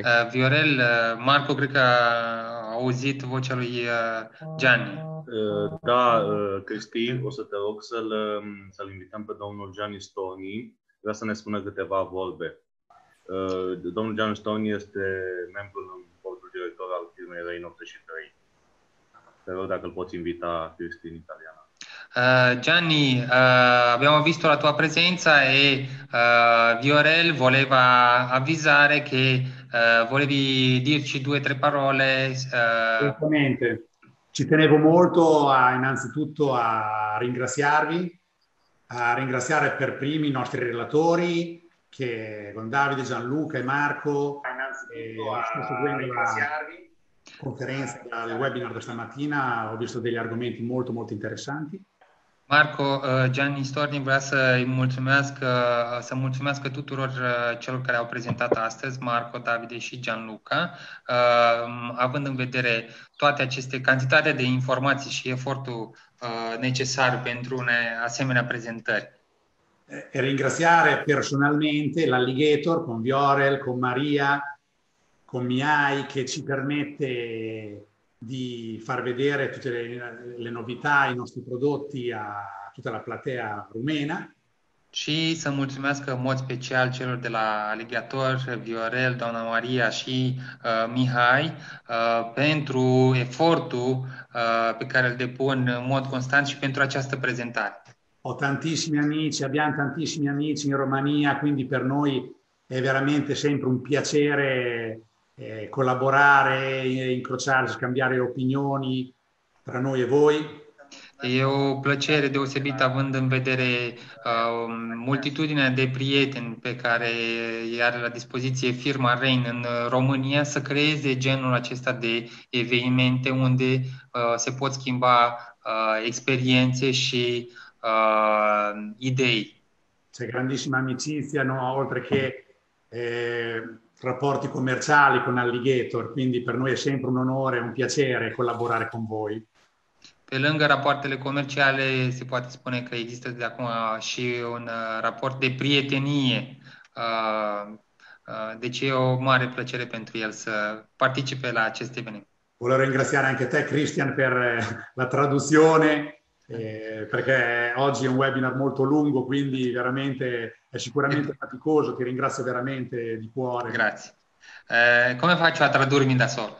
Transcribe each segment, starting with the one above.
Maria è con noi. Uh, Viorel, uh, Marco cred că a auzit vocea lui uh, Gianni. Uh, da, uh, Cristi, o să te rog să-l, um, să-l invităm pe domnul Gianni Stoni. Vrea să ne spună câteva vorbe. Uh, domnul Gianni Stoni este membru în bordul director al firmei Rein 83. Te rog dacă îl poți invita, Cristi, în italiană. Uh, Gianni, uh, abbiamo visto la tua presenza e uh, Viorel voleva avvisare che volevi dirci due o tre parole. Certamente. Ci tenevo molto a, innanzitutto a ringraziarvi, a ringraziare per primi i nostri relatori, che con Davide, Gianluca e Marco, innanzitutto e, a ringraziarvi. Conferenza, il webinar di stamattina ho visto degli argomenti molto molto interessanti. Marco, uh, Gianni Storni vrea să îi mulțumească, să mulțumească tuturor uh, celor care au prezentat astăzi, Marco, Davide și Gianluca, uh, având în vedere toate aceste cantitate de informații și efortul necesar pentru une asemenea prezentări. E ringraziare personalmente l'Alligator con Viorel, con Maria, con Miai che ci permette di far vedere tutte le, le novità, i nostri prodotti a tutta la platea rumena. Și să mulțumesc în mod special celor de la Aligator, Viorel, doamna Maria și uh, Mihai uh, pentru efortul uh, pe care îl depun în mod constant și pentru această prezentare. Ho tantissimi amici, abbiamo tantissimi amici in Romania, quindi per noi è veramente sempre un piacere eh, collaborare, incrociarci, scambiare opinioni tra noi e voi. E o plăcere deosebită având în vedere uh, multitudinea de prieteni pe care îi are la dispoziție firma Rain în România să creeze genul acesta de evenimente unde uh, se pot schimba uh, experienze și uh, idei. C'è grandissima amicizia, no? oltre che eh, rapporti commerciali con Alligator, quindi per noi è sempre un onore e un piacere collaborare con voi. Pe lângă rapoartele comerciale, se poate spune că există de acum și un uh, raport de prietenie. Uh, uh, deci e o mare plăcere pentru el să participe la acest eveniment. Volevo ringraziare anche te, Christian, per eh, la traduzione, eh, perché oggi è un webinar molto lungo, quindi veramente è sicuramente faticoso, ti ringrazio veramente di cuore. Grazie. Eh, come faccio a tradurmi da solo?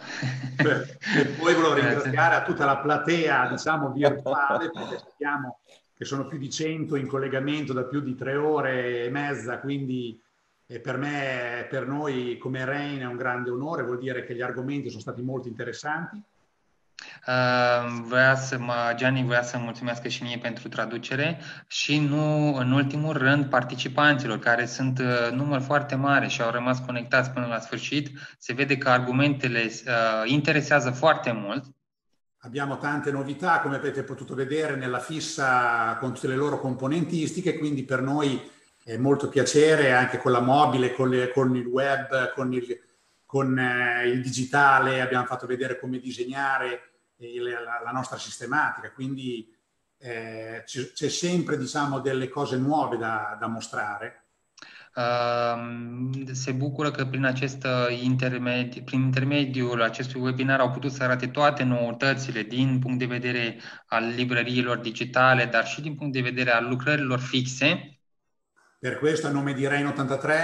Beh, e poi volevo ringraziare a tutta la platea, diciamo, virtuale, perché sappiamo che sono più di 100 in collegamento da più di tre ore e mezza, quindi eh, per me, per noi come Rain è un grande onore, vuol dire che gli argomenti sono stati molto interessanti. Uh, vrea să mă, Gianni vrea să mulțumesc și mie pentru traducere și nu în ultimul rând participanților care sunt uh, număr foarte mare și au rămas conectați până la sfârșit. Se vede că argumentele uh, interesează foarte mult. Abbiamo tante novità, come avete potuto vedere nella fissa con tutte le loro componentistiche, quindi per noi è molto piacere anche con la mobile, con, le, con il web, con, il, con eh, il digitale, abbiamo fatto vedere come disegnare la, la nostra sistematica, quindi eh, c'è sempre diciamo, delle cose nuove da, da mostrare. Uh, se bucură că prin acest intermediu, prin intermediul acestui webinar au putut să arate toate noutățile din punct de vedere al librăriilor digitale, dar și din punct de vedere al lucrărilor fixe. Per questo, a nome di Rain 83,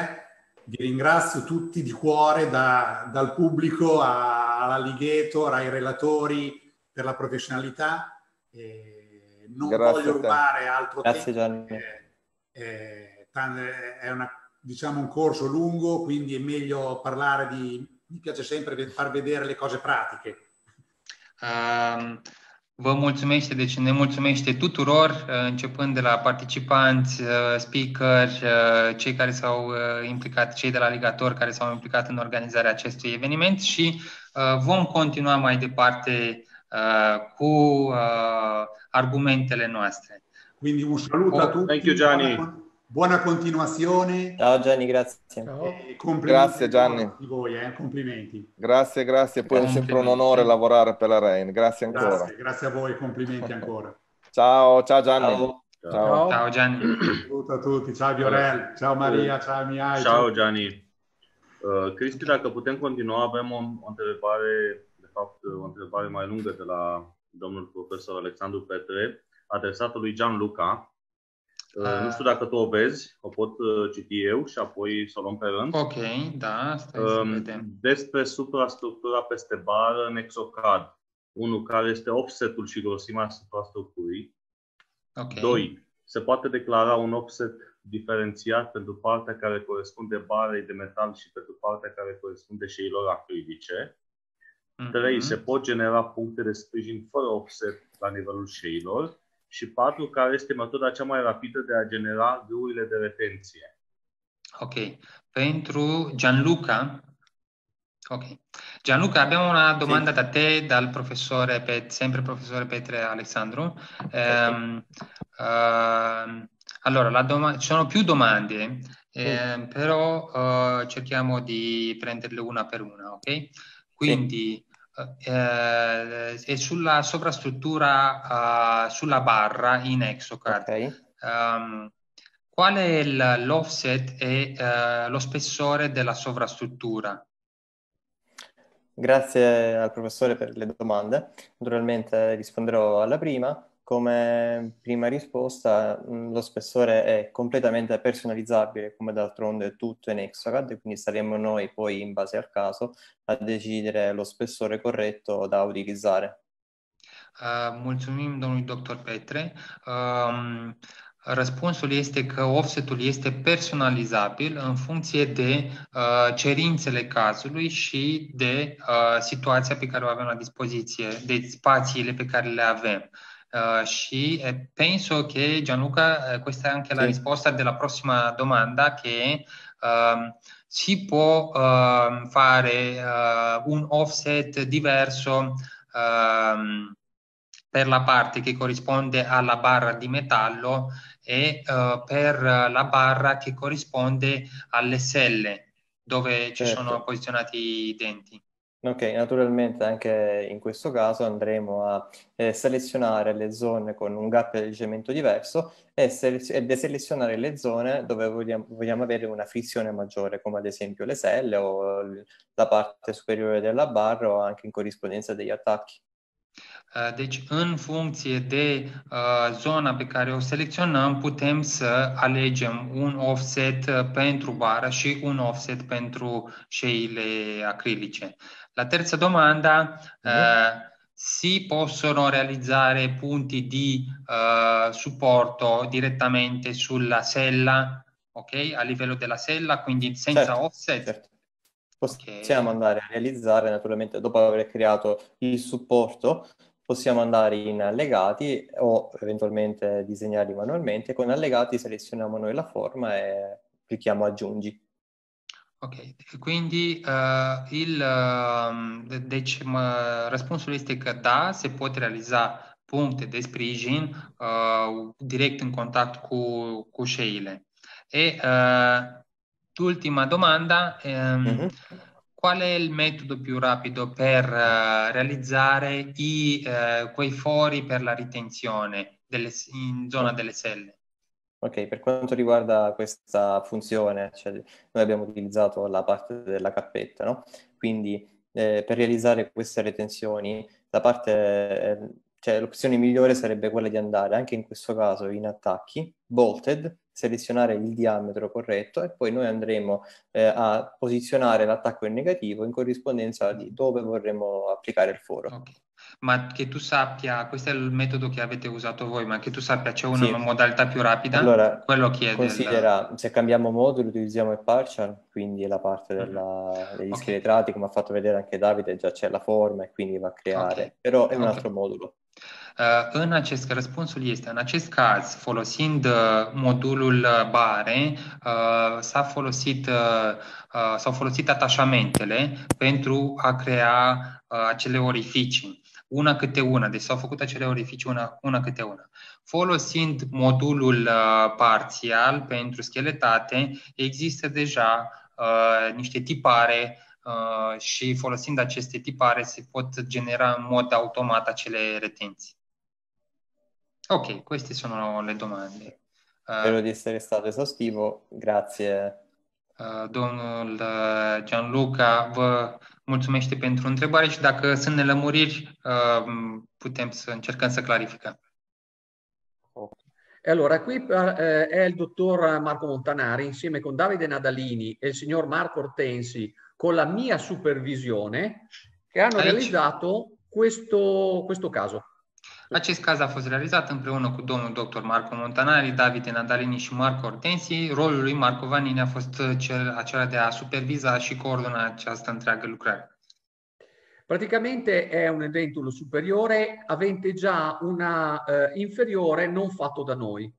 vi ringrazio tutti di cuore, da, dal pubblico all'alligator, ai relatori, per la professionalità. Eh, non Grazie voglio rubare altro Grazie, tempo. Eh, eh, è una, diciamo un corso lungo, quindi è meglio parlare di... Mi piace sempre far vedere le cose pratiche. Um, vă mulțumește, deci ne mulțumește tuturor, uh, începând de la participanți, uh, speaker, uh, cei care s-au implicat, cei de la Ligator care s-au implicat în organizarea acestui eveniment și vom continua mai departe Uh, cu uh, argumentele noastre. Quindi un saluto oh, a tutti. Thank you Gianni. Buona continuazione. Ciao Gianni, grazie. Ciao. grazie Gianni. Di voi, eh? Complimenti. Grazie, grazie. Poi è sempre un onore lavorare per la Rain. Grazie ancora. Grazie, grazie a voi, complimenti ancora. Ciao, ciao Gianni. Ciao. Ciao, ciao Gianni. Saluto a tutti. Ciao Viorel. Ciao Maria. Ciao Miai. Ciao Gianni. Uh, Cristi, dacă putem continua, avem o, o întrebare, fapt, o întrebare mai lungă de la domnul profesor Alexandru Petre, adresată lui Gianluca. Uh, nu știu dacă tu o vezi, o pot uh, citi eu și apoi să o luăm pe rând. Ok, da, stai uh, să um, vedem. Despre suprastructura peste bară în Exocad. Unul, care este offsetul și grosimea suprastructurii. Okay. Doi, se poate declara un offset diferențiat pentru partea care corespunde barei de metal și pentru partea care corespunde șeilor acrilice. Mm-hmm. Trei, se pot genera puncte de sprijin fără offset la nivelul șeilor și patru, care este metoda cea mai rapidă de a genera grâurile de retenție. Ok. Pentru Gianluca, ok. Gianluca, abbiamo una domanda sì. da te, dal professore, Pet, sempre professore Petre Alessandro. Um, uh, allora, doma- ci sono più domande, eh, però uh, cerchiamo di prenderle una per una, ok? Quindi, eh, e sulla sovrastruttura uh, sulla barra in Exocad. Okay. Um, qual è l'offset e uh, lo spessore della sovrastruttura? Grazie al professore per le domande. Naturalmente risponderò alla prima. Come prima risposta, mm, lo spessore è completamente personalizzabile, come d'altronde è tutto in Exocad, quindi saremo noi poi, in base al caso, a decidere lo spessore corretto da utilizzare. Uh, mulțumim domnului dr. Petre. Um, răspunsul este că offsetul este personalizabil în funcție de uh, cerințele cazului și de uh, situația pe care o avem la dispoziție, de spațiile pe care le avem. Uh, sì, e penso che Gianluca, eh, questa è anche la risposta della prossima domanda, che uh, si può uh, fare uh, un offset diverso uh, per la parte che corrisponde alla barra di metallo e uh, per la barra che corrisponde alle selle dove certo. ci sono posizionati i denti. Ok, naturalmente anche in questo caso andremo a eh, selezionare le zone con un gap di alleggerimento diverso e, selez- e deselezionare le zone dove vogliamo, vogliamo, avere una frizione maggiore, come ad esempio le selle o la parte superiore della barra o anche in corrispondenza degli attacchi. Uh, deci, în funcție de uh, zona pe care o selecționăm, putem să alegem un offset uh, pentru bară și un offset pentru șeile acrilice. La terza domanda, mm. eh, si possono realizzare punti di eh, supporto direttamente sulla sella, ok? A livello della sella, quindi senza certo, offset? Certo. Possiamo okay. andare a realizzare, naturalmente, dopo aver creato il supporto, possiamo andare in allegati o eventualmente disegnarli manualmente. Con allegati selezioniamo noi la forma e clicchiamo aggiungi. Ok, quindi uh, il, uh, deci mă, răspunsul este că da, se pot realiza puncte de sprijin uh, direct în contact cu, cu șeile. E uh, ultima domanda, um, mm-hmm. qual è il metodo più rapido per uh, realizzare i, uh, quei fori per la ritenzione delle, in zona delle selle? Ok, per quanto riguarda questa funzione, cioè noi abbiamo utilizzato la parte della cappetta, no? Quindi eh, per realizzare queste retenzioni, la parte, eh, cioè l'opzione migliore sarebbe quella di andare anche in questo caso in attacchi, bolted, selezionare il diametro corretto e poi noi andremo eh, a posizionare l'attacco in negativo in corrispondenza di dove vorremmo applicare il foro. Okay ma che tu sappia, questo è il metodo che avete usato voi, ma che tu sappia c'è una sì. modalità più rapida? Allora, quello chiede. Considera, il... se cambiamo modulo utilizziamo il partial, quindi la parte mm. della, degli okay. scheletrati, come ha fatto vedere anche Davide, già c'è la forma e quindi va a creare, okay. però è un okay. altro modulo. Uh, în acest, răspunsul este, în acest caz, folosind uh, modulul bare, uh, s-a folosit, s-au folosit atașamentele pentru a crea acele orificii una câte una, deci s-au făcut acele orificii una, una câte una. Folosind modulul uh, parțial pentru scheletate, există deja uh, niște tipare uh, și folosind aceste tipare se pot genera în mod automat acele retenții. Ok, queste sono le domande. Uh, Spero di essere stato esaustivo, grazie Domnul Gianluca vă mulțumește pentru întrebare și dacă sunt nelămuriri, putem să încercăm să clarificăm. E allora, qui eh, è il dottor Marco Montanari insieme con Davide Nadalini e il signor Marco Ortensi con la mia supervisione che hanno Aici. realizzato questo, questo caso. Acest caz a fost realizat împreună cu domnul dr. Marco Montanari, Davide Nadalini și Marco Ortensi. Rolul lui Marco Vanini a fost cel, acela de a superviza și coordona această întreagă lucrare. Praticamente è un eventulo superiore avente già una uh, inferiore non fatto da noi.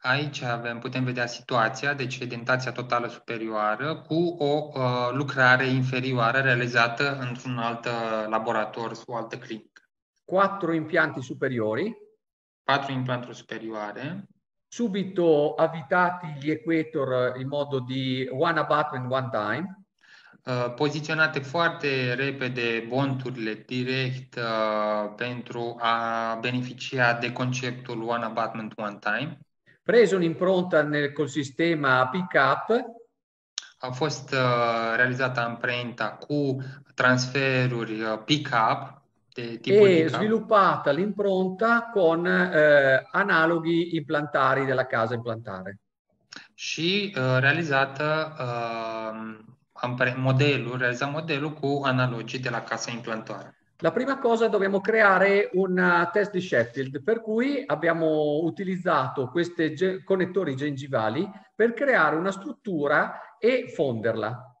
Aici avem, putem vedea situația, deci dentația totală superioară cu o uh, lucrare inferioară realizată într-un alt uh, laborator sau o altă clinică. Quattro impianti superiori. Patru implanturi superioare. Subito avvitati gli equator in modo di one abutment, one time. Uh, poziționate foarte repede bonturile direct uh, pentru a beneficia de conceptul One Abutment One Time. Preso un'impronta nel, col sistema pick-up. A fost uh, realizată amprenta cu transferuri pick-up e sviluppata l'impronta con eh, analoghi implantari della casa implantare. Și uh, realizată uh, modelul, realizza modelul cu analogii de la casa implantoare. La prima cosa dobbiamo creare un uh, test di Sheffield, per cui abbiamo utilizzato questi ge- connettori gengivali per creare una struttura e fonderla.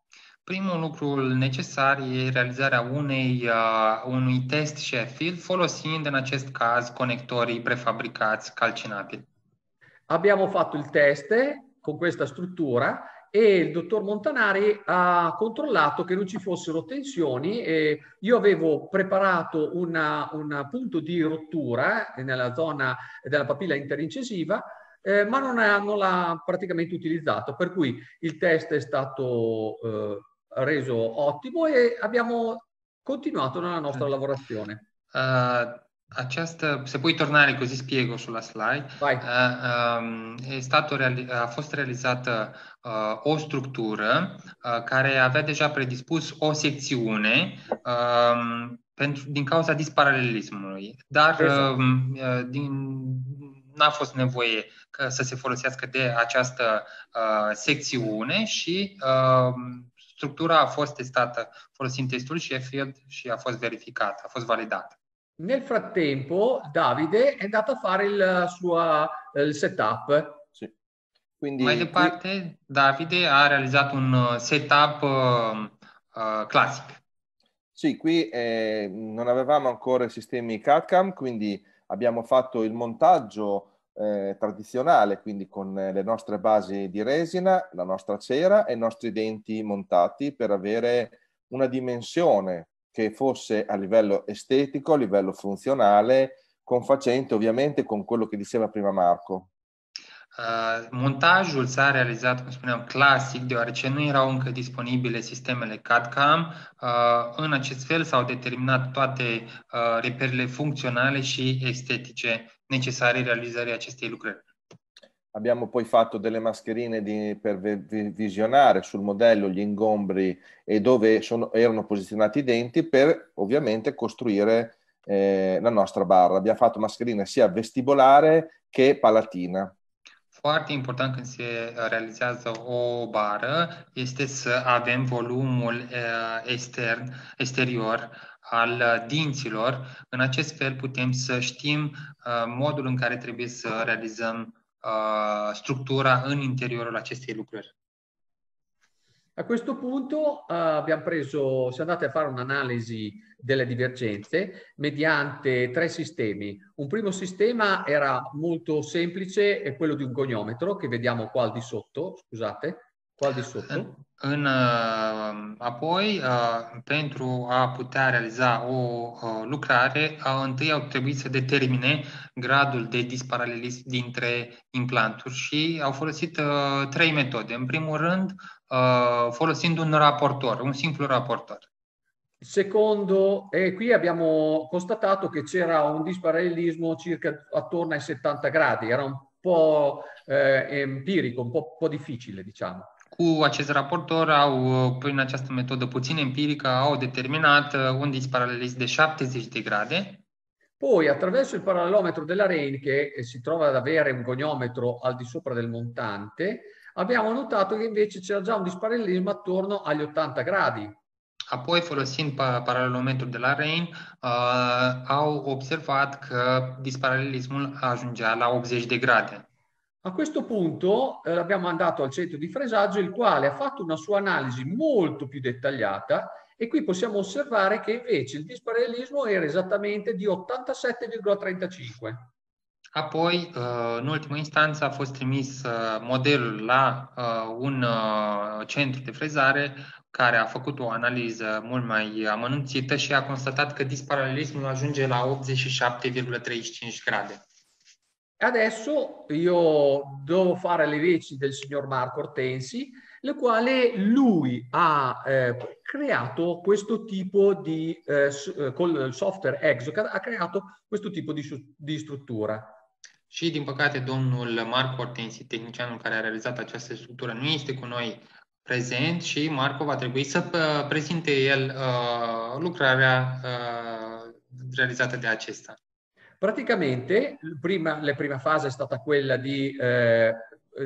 Primul lucru necesar e realizarea unei, uh, unui test Sheffield folosind în acest caz conectorii prefabricați calcinabili. Abbiamo fatto il test con questa struttura e il dottor Montanari ha controllato che non ci fossero tensioni e io avevo preparato un punto di rottura nella zona della papilla interincisiva eh, ma non, è, non, l'ha praticamente utilizzato per cui il test è stato eh, reso ottimo e abbiamo continuato nella nostra lavorazione. Uh, Această, se puoi tornare così spiego sulla slide. Vai. Uh, um, è stato reali- a fost realizată uh, o structură uh, care avea deja predispus o secțiune uh, pentru, din cauza disparalelismului, dar uh, uh, din, n-a fost nevoie că să se folosească de această uh, secțiune și uh, structura a fost testată folosind testul Sheffield și a fost verificată, a fost validată. Nel frattempo Davide è andato a fare il suo il setup. Sì. Quindi, Mai departe. Davide ha realizzato un uh, setup uh, uh, classico. Sì, qui eh, non avevamo ancora i sistemi CAD-CAM, quindi abbiamo fatto il montaggio eh, tradizionale, quindi con le nostre basi di resina, la nostra cera e i nostri denti montati per avere una dimensione che fosse a livello estetico, a livello funzionale, confacente ovviamente con quello che diceva prima Marco. Uh, montajul s-a realizat, cum spuneam, clasic, deoarece nu erau încă disponibile sistemele CAD-CAM. Uh, în acest fel s-au determinat toate uh, reperele funcționale și estetice necesare realizării acestei lucrări. Abbiamo poi fatto delle mascherine di, per visionare sul modello gli ingombri e dove sono, erano posizionati i denti per ovviamente costruire eh, la nostra barra. Abbiamo fatto mascherine sia vestibolare che palatina. Foarte important când se realizează o bară este să avem volumul uh, extern, exterior al dinților. În acest fel putem să știm uh, modul în care trebuie să realizăm uh, struttura în interiorul acestei lucrări. A questo punto uh, abbiamo preso, siamo andati a fare un'analisi delle divergenze mediante tre sistemi. Un primo sistema era molto semplice, è quello di un goniometro che vediamo qua al di sotto, scusate, qua al di sotto. În, uh, apoi, uh, pentru a putea realiza o lucrare, întâi au trebuit să determine gradul de disparalelism dintre implanturi și au folosit trei metode. În primul rând, folosind un raportor, un simplu raportor. Secondo, e qui abbiamo constatato che c'era un disparallelismo circa attorno ai 70 gradi, era un po' eh, empirico, un po', po difficile, diciamo. cu acest raportor au, prin această metodă puțin empirică, au determinat un disparalelism de 70 de grade. Poi, attraverso il parallelometro della RAIN, che si trova ad avere un goniometro al di sopra del montante, abbiamo notato che invece c'era già un disparallelismo attorno agli 80 gradi. Apoi, folosind paralelometrul de la RAIN, uh, au observat că disparalelismul ajungea la 80 de grade. A questo punto eh, l'abbiamo mandato al centro di fresaggio, il quale ha fatto una sua analisi molto più dettagliata e qui possiamo osservare che invece il disparallelismo era esattamente di 87,35. Apoi, uh, în ultima instanță, a fost trimis uh, modelul la uh, un centru de frezare care a făcut o analiză mult mai amănunțită și a constatat că disparalelismul ajunge la 87,35 grade. Adesso io devo fare le veci del signor Marco Ortensi, le quali lui ha eh, creato questo tipo di, eh, eh con il software Exocad, ha creato questo tipo di, di struttura. Și, din păcate, domnul Marco Ortensi, tehnicianul care a realizat această structură, nu este cu noi prezent și Marco va trebui să uh, prezinte el uh, lucrarea uh, realizzata da acesta. Praticamente prima, la prima fase è stata quella di, eh,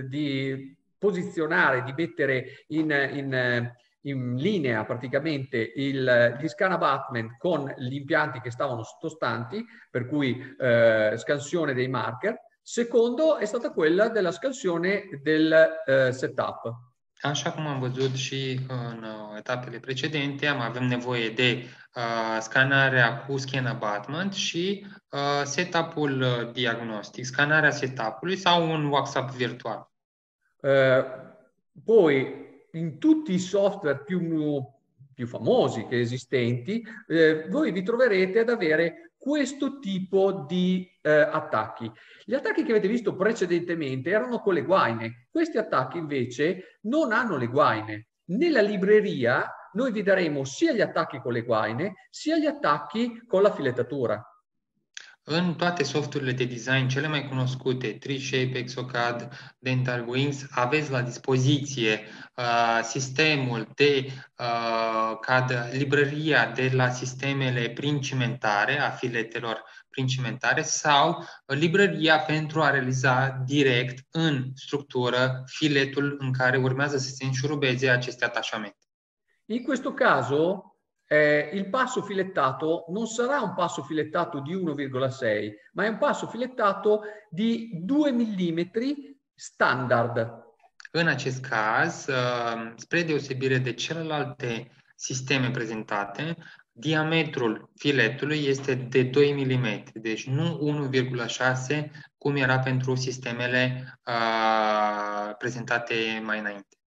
di posizionare, di mettere in, in, in linea praticamente il, gli scan abutment con gli impianti che stavano sottostanti, per cui eh, scansione dei marker. Secondo è stata quella della scansione del eh, setup. Așa cum am văzut și în uh, etapele precedente, am avem nevoie de uh, scanarea cu scan abatment și uh, setup-ul uh, diagnostic, scanarea setup-ului sau un WhatsApp virtual. Uh, poi, in tutti i software più, più famosi che esistenti, eh, voi vi troverete ad avere questo tipo di eh, attacchi. Gli attacchi che avete visto precedentemente erano con le guaine, questi attacchi invece non hanno le guaine. Nella libreria noi vi daremo sia gli attacchi con le guaine, sia gli attacchi con la filettatura. În toate softurile de design cele mai cunoscute, TreeShape, Exocad, Dental Wings, aveți la dispoziție uh, sistemul de uh, CAD, librăria de la sistemele prin cimentare, a filetelor prin cimentare sau librăria pentru a realiza direct în structură filetul în care urmează să se înșurubeze aceste atașamente. In questo caso eh, il passo filettato non sarà un passo filettato di 1,6, ma è un passo filettato di 2 mm standard. În acest caz, uh, spre deosebire de celelalte sisteme prezentate, diametrul filetului este de 2 mm, deci nu 1,6 cum era pentru sistemele uh, prezentate mai înainte.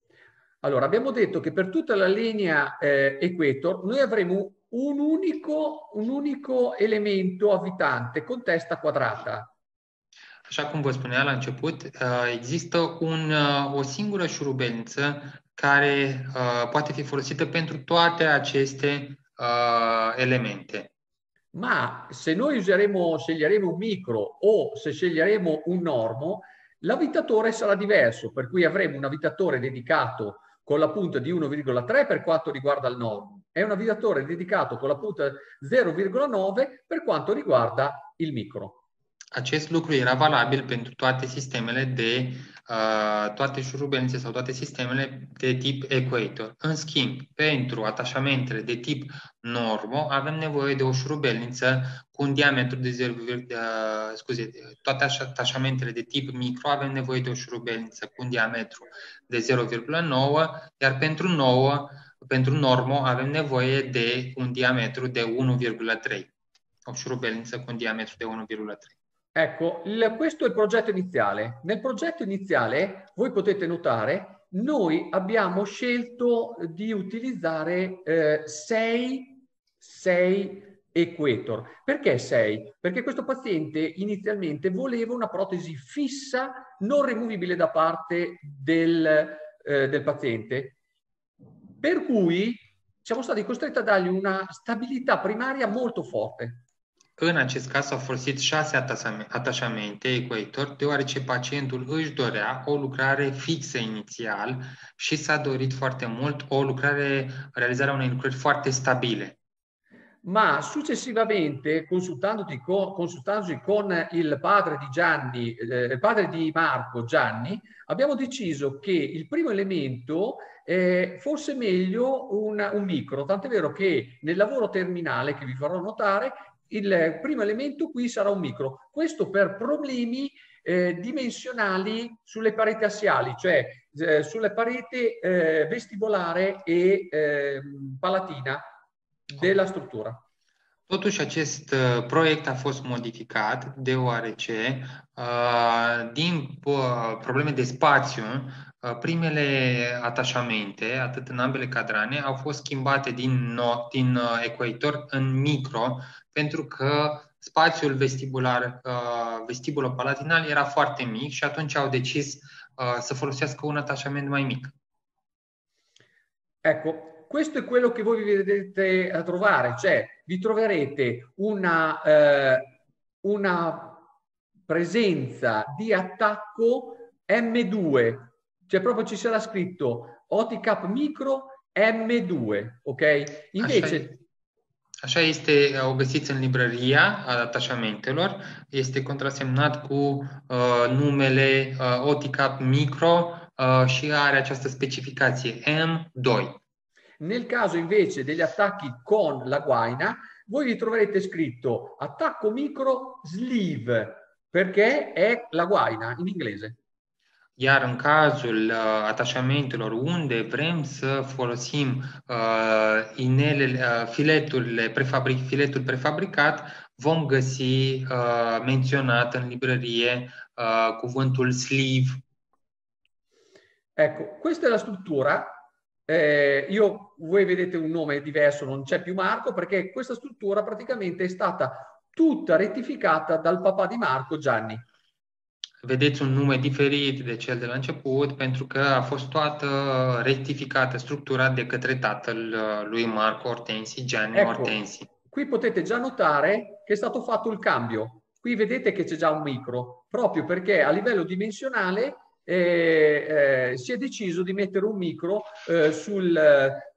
Allora, abbiamo detto che per tutta la linea eh, Equator noi avremo un unico, un unico elemento avvitante con testa quadrata. Așa cum vă spunea la început, uh, există un, uh, o singură șurubelniță care uh, poate fi folosită pentru toate aceste elemente. Ma se noi useremo, sceglieremo un micro o se sceglieremo un normo, l'avvitatore sarà diverso, per cui avremo un avvitatore dedicato con la punta di 1,3 per quanto riguarda il normo e un avvitatore dedicato con la punta 0,9 per quanto riguarda il micro. Acest lucru era valabil pentru toate sistemele de, uh, toate șurubelnițe sau toate sistemele de tip Equator. În schimb, pentru atașamentele de tip Normo, avem nevoie de o șurubelniță cu un diametru de 0, uh, scuze, toate atașamentele de tip micro avem nevoie de o șurubelniță cu un diametru de 0,9, iar pentru 9, pentru Normo avem nevoie de un diametru de 1,3. O șurubelniță cu un diametru de 1,3. Ecco, il, questo è il progetto iniziale. Nel progetto iniziale, voi potete notare, noi abbiamo scelto di utilizzare eh, sei, sei equator. Perché sei? Perché questo paziente inizialmente voleva una protesi fissa, non removibile da parte del, eh, del paziente. Per cui siamo stati costretti a dargli una stabilità primaria molto forte. În acest caz s-au folosit șase atașamente equator, deoarece pacientul își dorea o lucrare fixă inițial și s-a dorit foarte mult o lucrare, realizarea unei lucrări foarte stabile. Ma successivamente, consultandosi con, consultandosi con il padre di Gianni, eh, padre di Marco Gianni, abbiamo deciso che il primo elemento eh, fosse meglio un, un micro, tant'è vero che nel lavoro terminale che vi farò notare il primo elemento qui sarà un micro. Questo per problemi eh, dimensionali sulle pareti assiali, cioè eh, sulle pareti eh, vestibolare e ehm, palatina della structura. Totuși, acest uh, proiect a fost modificat deoarece, uh, din uh, probleme de spațiu, primele atașamente, atât în ambele cadrane, au fost schimbate din, no, din ecuator în micro, pentru că spațiul vestibular, vestibulo-palatinal era foarte mic și atunci au decis să folosească un atașament mai mic. Ecco, questo è quello che voi vi vedete a trovare, cioè vi troverete una, eh, una presenza di attacco M2, cioè proprio ci sarà scritto OTCAP micro M2, ok? Invece... Așa, este, o găsiți în librăria atașamentelor, este contrasemnat cu uh, numele uh, OTCAP micro uh, și are această specificație M2. Nel caso invece degli attacchi con la guaina, voi vi troverete scritto attacco micro sleeve, perché è la guaina in inglese. Iar în cazul uh, atașamentelor unde vrem să folosim uh, inelele, uh, fileturile prefabric, filetul prefabricat, vom găsi uh, menționat în librărie uh, cuvântul sleeve. Ecco, questa è la struttura Eh, io, voi vedete un nome diverso, non c'è più Marco, perché questa struttura praticamente è stata tutta rettificata dal papà di Marco, Gianni. Vedeți un nume diferit de cel de la început, pentru că a fost toată rectificată structura de către tatăl uh, lui Marco Ortensi, Gianni ecco, Ortensi. Qui potete già notare che è stato fatto il cambio. Qui vedete che c'è già un micro, proprio perché a livello dimensionale e eh, si è deciso di mettere un micro eh, sul eh,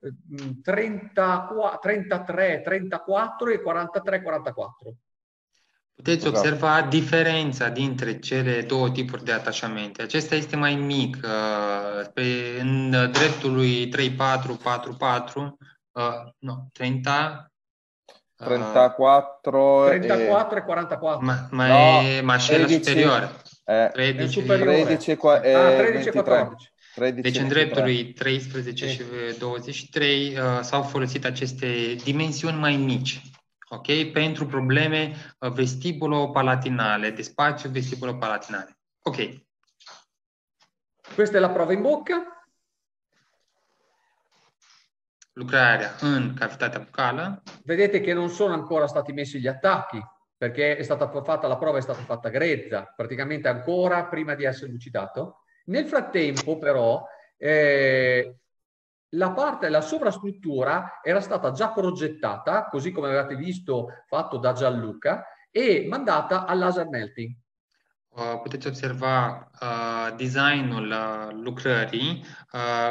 30, 33, 34 e 43, 44. Puteți observa diferența dintre cele două tipuri de atașamente. Acesta este mai mic. Uh, pe, în dreptul lui 3444, uh, no, 30, 34 34 e, e 44. Ma, ma, no, è, ma c'è la superiore. Eh, 13, 13, qua, eh, ah, 13 14. 13, deci în dreptul lui 13 și 23 uh, s-au folosit aceste dimensiuni mai mici, ok? Pentru probleme uh, vestibulo-palatinale, de spațiu vestibulo-palatinale. Ok. Questa è la prova in bocca. Lucrarea în cavitatea bucală. Vedete che non sono ancora stati messi gli attacchi perché è stata fatta la prova, è stata fatta grezza, praticamente ancora prima di essere lucidato. Nel frattempo, però, eh, la parte, la sovrastruttura era stata già progettata, così come avete visto fatto da Gianluca, e mandata al laser melting. Uh, puteți observa uh, designul uh, lucrării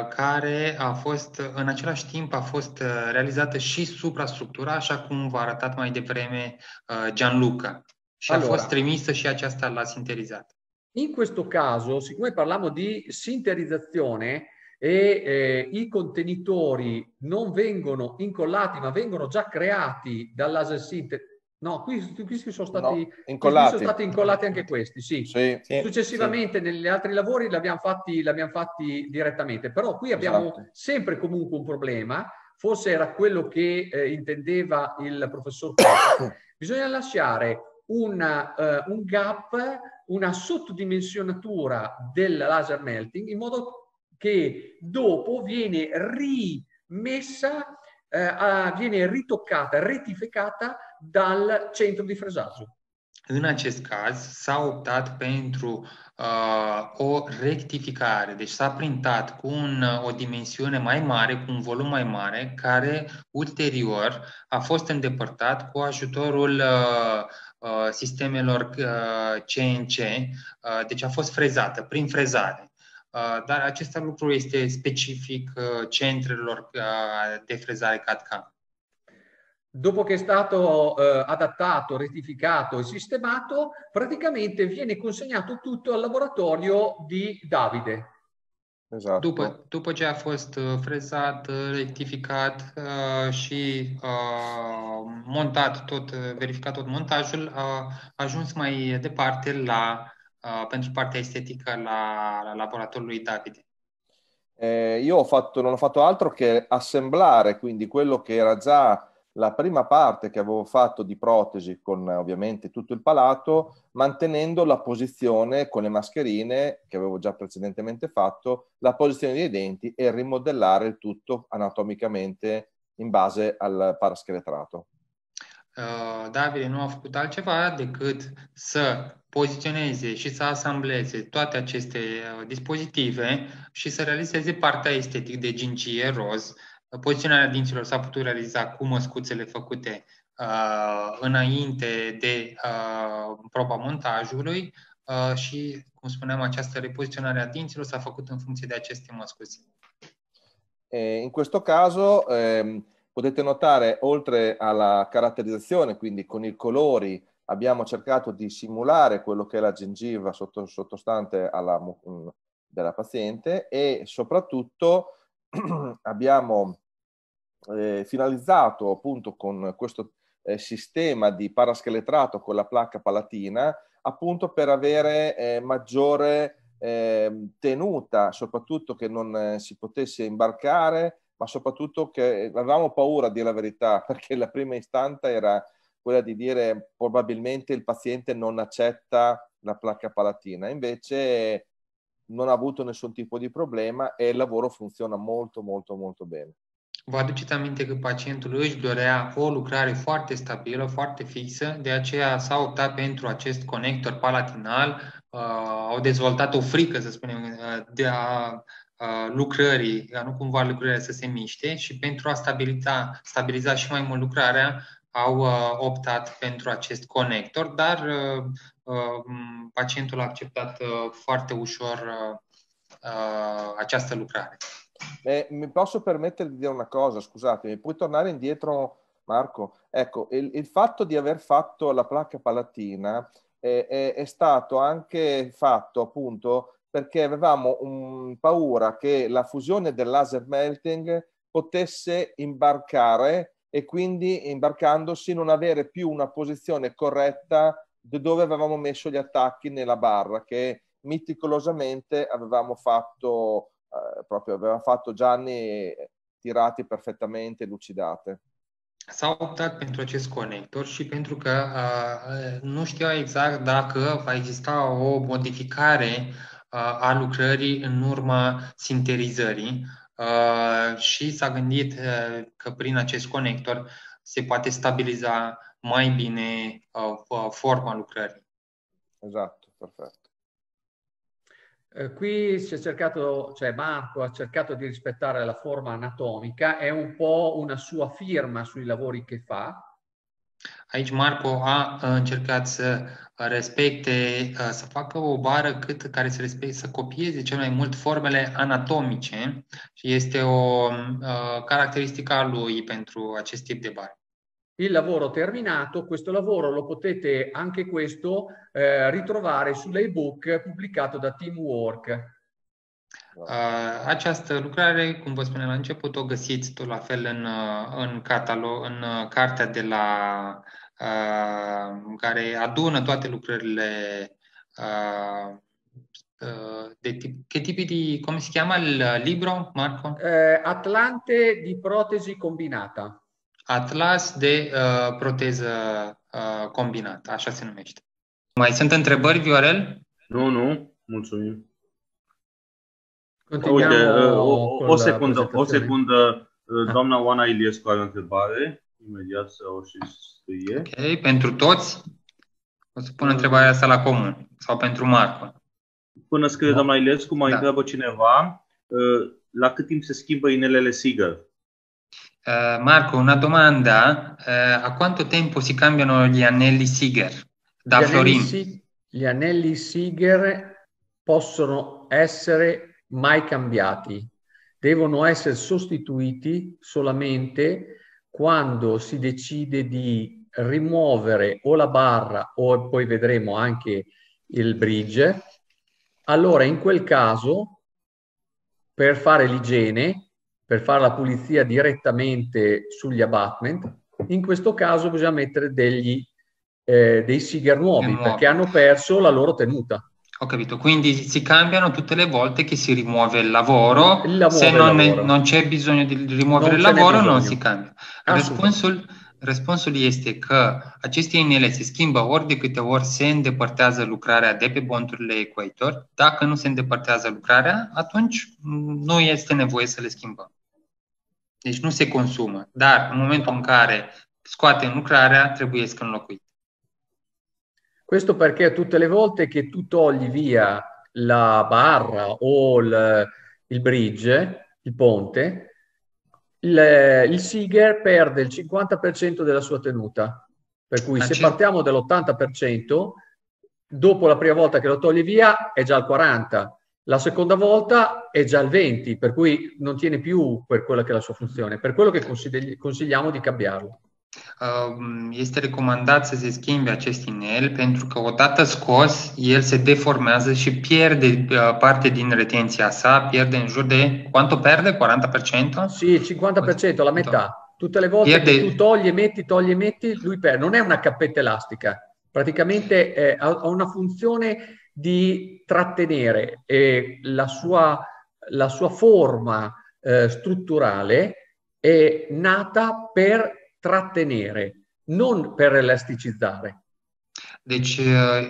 care a fost în același timp a fost realizată și suprastructura, așa cum v-a arătat mai devreme Gianluca. Și allora, a fost trimisă și aceasta la sinterizat. In questo caso, siccome parliamo di sinterizzazione e eh, i contenitori non vengono incollati ma vengono già creati dal laser synth No, qui, qui sono, stati, no, incollati. sono stati incollati anche questi, sì. sì Successivamente sì. negli altri lavori l'abbiamo fatti, l'abbiamo fatti direttamente, però qui abbiamo esatto. sempre comunque un problema, forse era quello che eh, intendeva il professor Bisogna lasciare una, uh, un gap, una sottodimensionatura del laser melting in modo che dopo viene rimessa, uh, viene ritoccata, rettificata dal centro di fresaggio. în acest caz s-a optat pentru uh, o rectificare, deci s-a printat cu un, o dimensiune mai mare, cu un volum mai mare, care ulterior a fost îndepărtat cu ajutorul uh, uh, sistemelor uh, CNC, uh, deci a fost frezată prin frezare. Uh, dar acest lucru este specific uh, centrelor uh, de frezare CAD-CAM. Dopo che è stato eh, adattato, rettificato e sistemato, praticamente viene consegnato tutto al laboratorio di Davide. Esatto. După, după ce a fost frezat, rectificat uh, și uh, montat tot, verificat tot montajul, a ajuns mai departe la, uh, pentru partea estetică la, la laboratoriul lui Davide. Eh, io ho fatto, non ho fatto altro che assemblare quindi quello che era già la prima parte che avevo fatto di protesi con ovviamente tutto il palato, mantenendo la posizione con le mascherine che avevo già precedentemente fatto, la posizione dei denti e rimodellare il tutto anatomicamente in base al parascheletrato. Uh, Davide nu a făcut altceva decât să poziționeze și să asambleze toate aceste uh, dispozitive și să realizeze partea estetic de gingie roz Poziționarea dinților s-a putut realiza cu măscuțele făcute uh, înainte de uh, proba montajului uh, și, cum spuneam, această repoziționare a dinților s-a făcut în funcție de aceste măscuțe. in questo caso eh, potete notare, oltre alla caratterizzazione, quindi con i colori, abbiamo cercato di simulare quello che è la gengiva sotto, sottostante alla, della paziente e soprattutto abbiamo eh, finalizzato appunto con questo eh, sistema di parascheletrato con la placca palatina appunto per avere eh, maggiore ehm, tenuta, soprattutto che non eh, si potesse imbarcare, ma soprattutto che avevamo paura, a dire la verità, perché la prima istante era quella di dire probabilmente il paziente non accetta la placca palatina, invece non ha avuto nessun tipo di problema e il lavoro funziona molto molto molto bene. Vă aduceți aminte că pacientul își dorea o lucrare foarte stabilă, foarte fixă, de aceea s-a optat pentru acest conector palatinal, uh, au dezvoltat o frică, să spunem, uh, de a uh, lucrării, ca nu cumva lucrările să se miște și pentru a stabiliza, stabiliza și mai mult lucrarea, au uh, optat pentru acest conector, dar uh, uh, pacientul a acceptat uh, foarte ușor uh, uh, această lucrare. Eh, mi posso permettere di dire una cosa, scusatemi, puoi tornare indietro Marco? Ecco, il, il fatto di aver fatto la placca palatina eh, è, è, stato anche fatto appunto perché avevamo un, paura che la fusione del laser melting potesse imbarcare e quindi imbarcandosi non avere più una posizione corretta dove avevamo messo gli attacchi nella barra che meticolosamente avevamo fatto eh, proprio aveva fatto Gianni tirati perfettamente, lucidate. S-a optat pentru acest conector și pentru că uh, nu știa exact dacă va exista o modificare uh, a lucrării în urma sinterizării uh, și s-a gândit uh, că prin acest conector se poate stabiliza mai bine uh, forma lucrării. Esatto, perfetto. Eh, qui si è cercato, cioè Marco ha cercato di rispettare la forma anatomica, è un po' una sua firma sui lavori che fa. Aici Marco a încercat să respecte, să facă o bară cât care să respecte, să copieze cel mai mult formele anatomice și este o uh, caracteristică a lui pentru acest tip de bară. Il lavoro terminato, questo lavoro lo potete anche questo eh, ritrovare sull'ebook pubblicato da Teamwork. Uh, această lucrare, cum vă spuneam la început, o găsiți tot la fel în, în catalog, în cartea de la uh, care adună toate lucrările uh, de tip, che tipi di, come si chiama il libro, Marco? Eh, Atlante di protesi combinata. Atlas de uh, proteză uh, combinată, așa se numește. Mai sunt întrebări, Viorel? Nu, nu, mulțumim. Uite, uh, o, o secundă, o secundă, uh, doamna Oana Iliescu are o întrebare, imediat să o și scrie. Ok, pentru toți? O să pun întrebarea asta la comun sau pentru Marco. Până scrie Da. doamna Ilescu, mai Da. întreabă cineva uh, la cât timp se schimbă inelele Seager? Eh, Marco, una domanda. Eh, a quanto tempo si cambiano gli anelli Siger da gli, anelli, Florin? Si- gli anelli Siger possono essere mai cambiati, devono essere sostituiti solamente quando si decide di rimuovere o la barra o poi vedremo anche il bridge. Allora, in quel caso, per fare l'igiene, per fare la pulizia direttamente sugli abutment, in questo caso bisogna mettere degli, eh, dei Siger nuovi Nuovi. perché hanno perso la loro tenuta. Ho capito, quindi si cambiano tutte le volte che si rimuove il lavoro. Il lavoro Se è non, lavoro. non c'è bisogno di rimuovere Non il lavoro, non si cambia. Răspunsul, răspunsul este că aceste inele se schimbă ori de câte ori se îndepărtează lucrarea de pe bonturile equator. Dacă nu se îndepărtează lucrarea, atunci m, nu este nevoie să le schimbăm. Deci nu se consumă. Dar în momentul în care scoatem lucrarea, trebuie să înlocuite. Questo perché tutte le volte che tu togli via la barra o il, il bridge, il ponte, il, il Siger perde il 50% della sua tenuta. Per cui Ah, se partiamo dall'80%, dopo la prima volta che lo togli via è già al 40%, la seconda volta è già al 20%, per cui non tiene più per quella che è la sua funzione. Per quello che consigli- consigliamo di cambiarlo. Um, Este recomandat să se schimbe acest inel pentru că odată scos, el se deformează și pierde uh, parte din retenția sa, pierde în jur de... Quanto perde? 40%? Sì, il 50%, la metà. Tutte le volte Pierde- che tu togli metti, togli e metti, lui perde. Non è una cappetta elastica, praticamente ha una funzione di trattenere e la sua, la sua forma eh, strutturale è nata per trattenere, non per elasticizzare. Deci,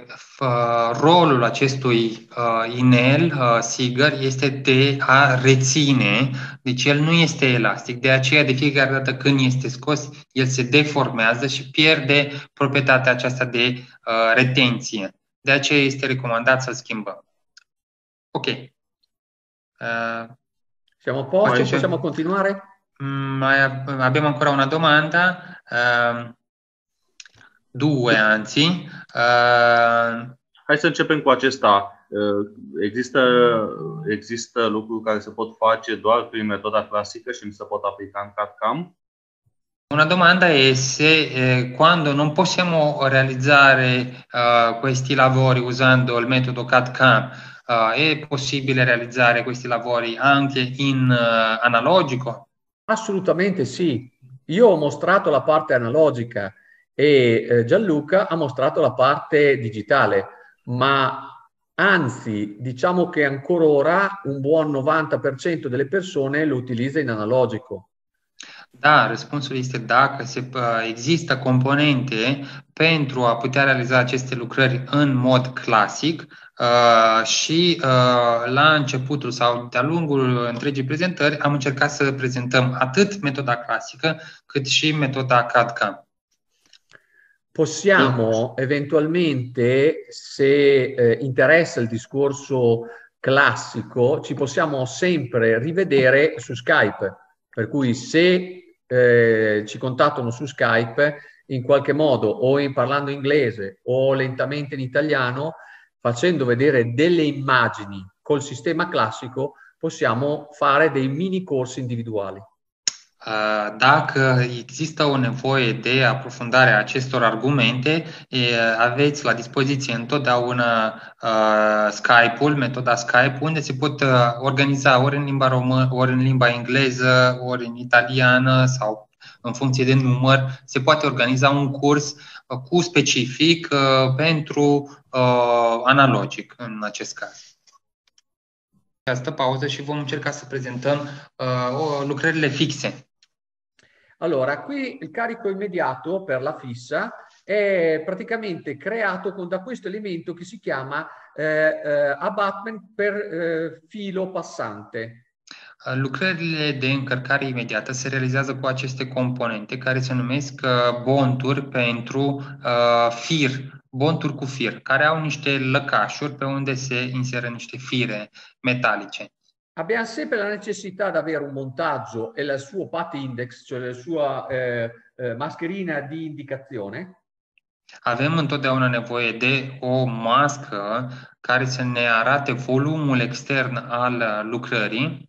f- rolul acestui uh, inel, uh, Siger, este de a reține, deci el nu este elastic. De aceea, de fiecare dată când este scos, el se deformează și pierde proprietatea aceasta de retenție. De aceea este recomandat să-l schimbăm. Ok. Uh, Siamo a posto? Poi c'è- Possiamo continuare? Mm, Mai ab- abbiamo ancora una domanda, ehm, due anzi. Ehm, Hai să începem cu acesta. Uh, Există, există lucruri care se pot face doar prin metoda clasică și nu se pot aplica în CAD-CAM? Una domanda è se eh, quando non possiamo realizzare eh, questi lavori usando il metodo CAD-CAM, eh, è possibile realizzare questi lavori anche in eh, analogico? Assolutamente sì. Io ho mostrato la parte analogica e eh, Gianluca ha mostrato la parte digitale, ma anzi, diciamo che ancora ora un buon 90% delle persone lo utilizza in analogico. Da, răspunsul este dacă se, uh, există componente pentru a putea realiza aceste lucrări în mod clasic uh, și uh, la începutul sau de-a lungul întregii prezentări am încercat să prezentăm atât metoda clasică cât și metoda CAD-CAM. Possiamo eventualmente, se eh, interessa il discorso classico, ci possiamo sempre rivedere su Skype. Per cui se eh, ci contattano su Skype, in qualche modo o in parlando inglese o lentamente in italiano, facendo vedere delle immagini col sistema classico, possiamo fare dei mini corsi individuali. Uh, Dacă există o nevoie de aprofundare a acestor argumente, e, aveți la dispoziție întotdeauna uh, Skype-ul, metoda Skype, unde se pot uh, organiza ori în limba română, ori în limba engleză, ori în italiană sau în funcție de număr, se poate organiza un curs uh, cu specific uh, pentru uh, analogic în acest caz. Această pauză și vom încerca să prezentăm uh, o- lucrările fixe. Allora, qui il carico immediato per la fissa è praticamente creato con, da questo elemento che si chiama eh, eh, abutment per eh, filo passante. Lucrările de încărcare imediată se realizează cu aceste componente care se numesc uh, bonturi pentru uh, fir, bonturi cu fir, care au niște lăcașuri pe unde se inseră niște fire metalice. Abbiamo sempre la necessità di avere un montaggio e il suo pat index, cioè la sua eh, eh, mascherina di indicazione. Avem întotdeauna nevoie de o mască care să ne arate volumul extern al lucrării.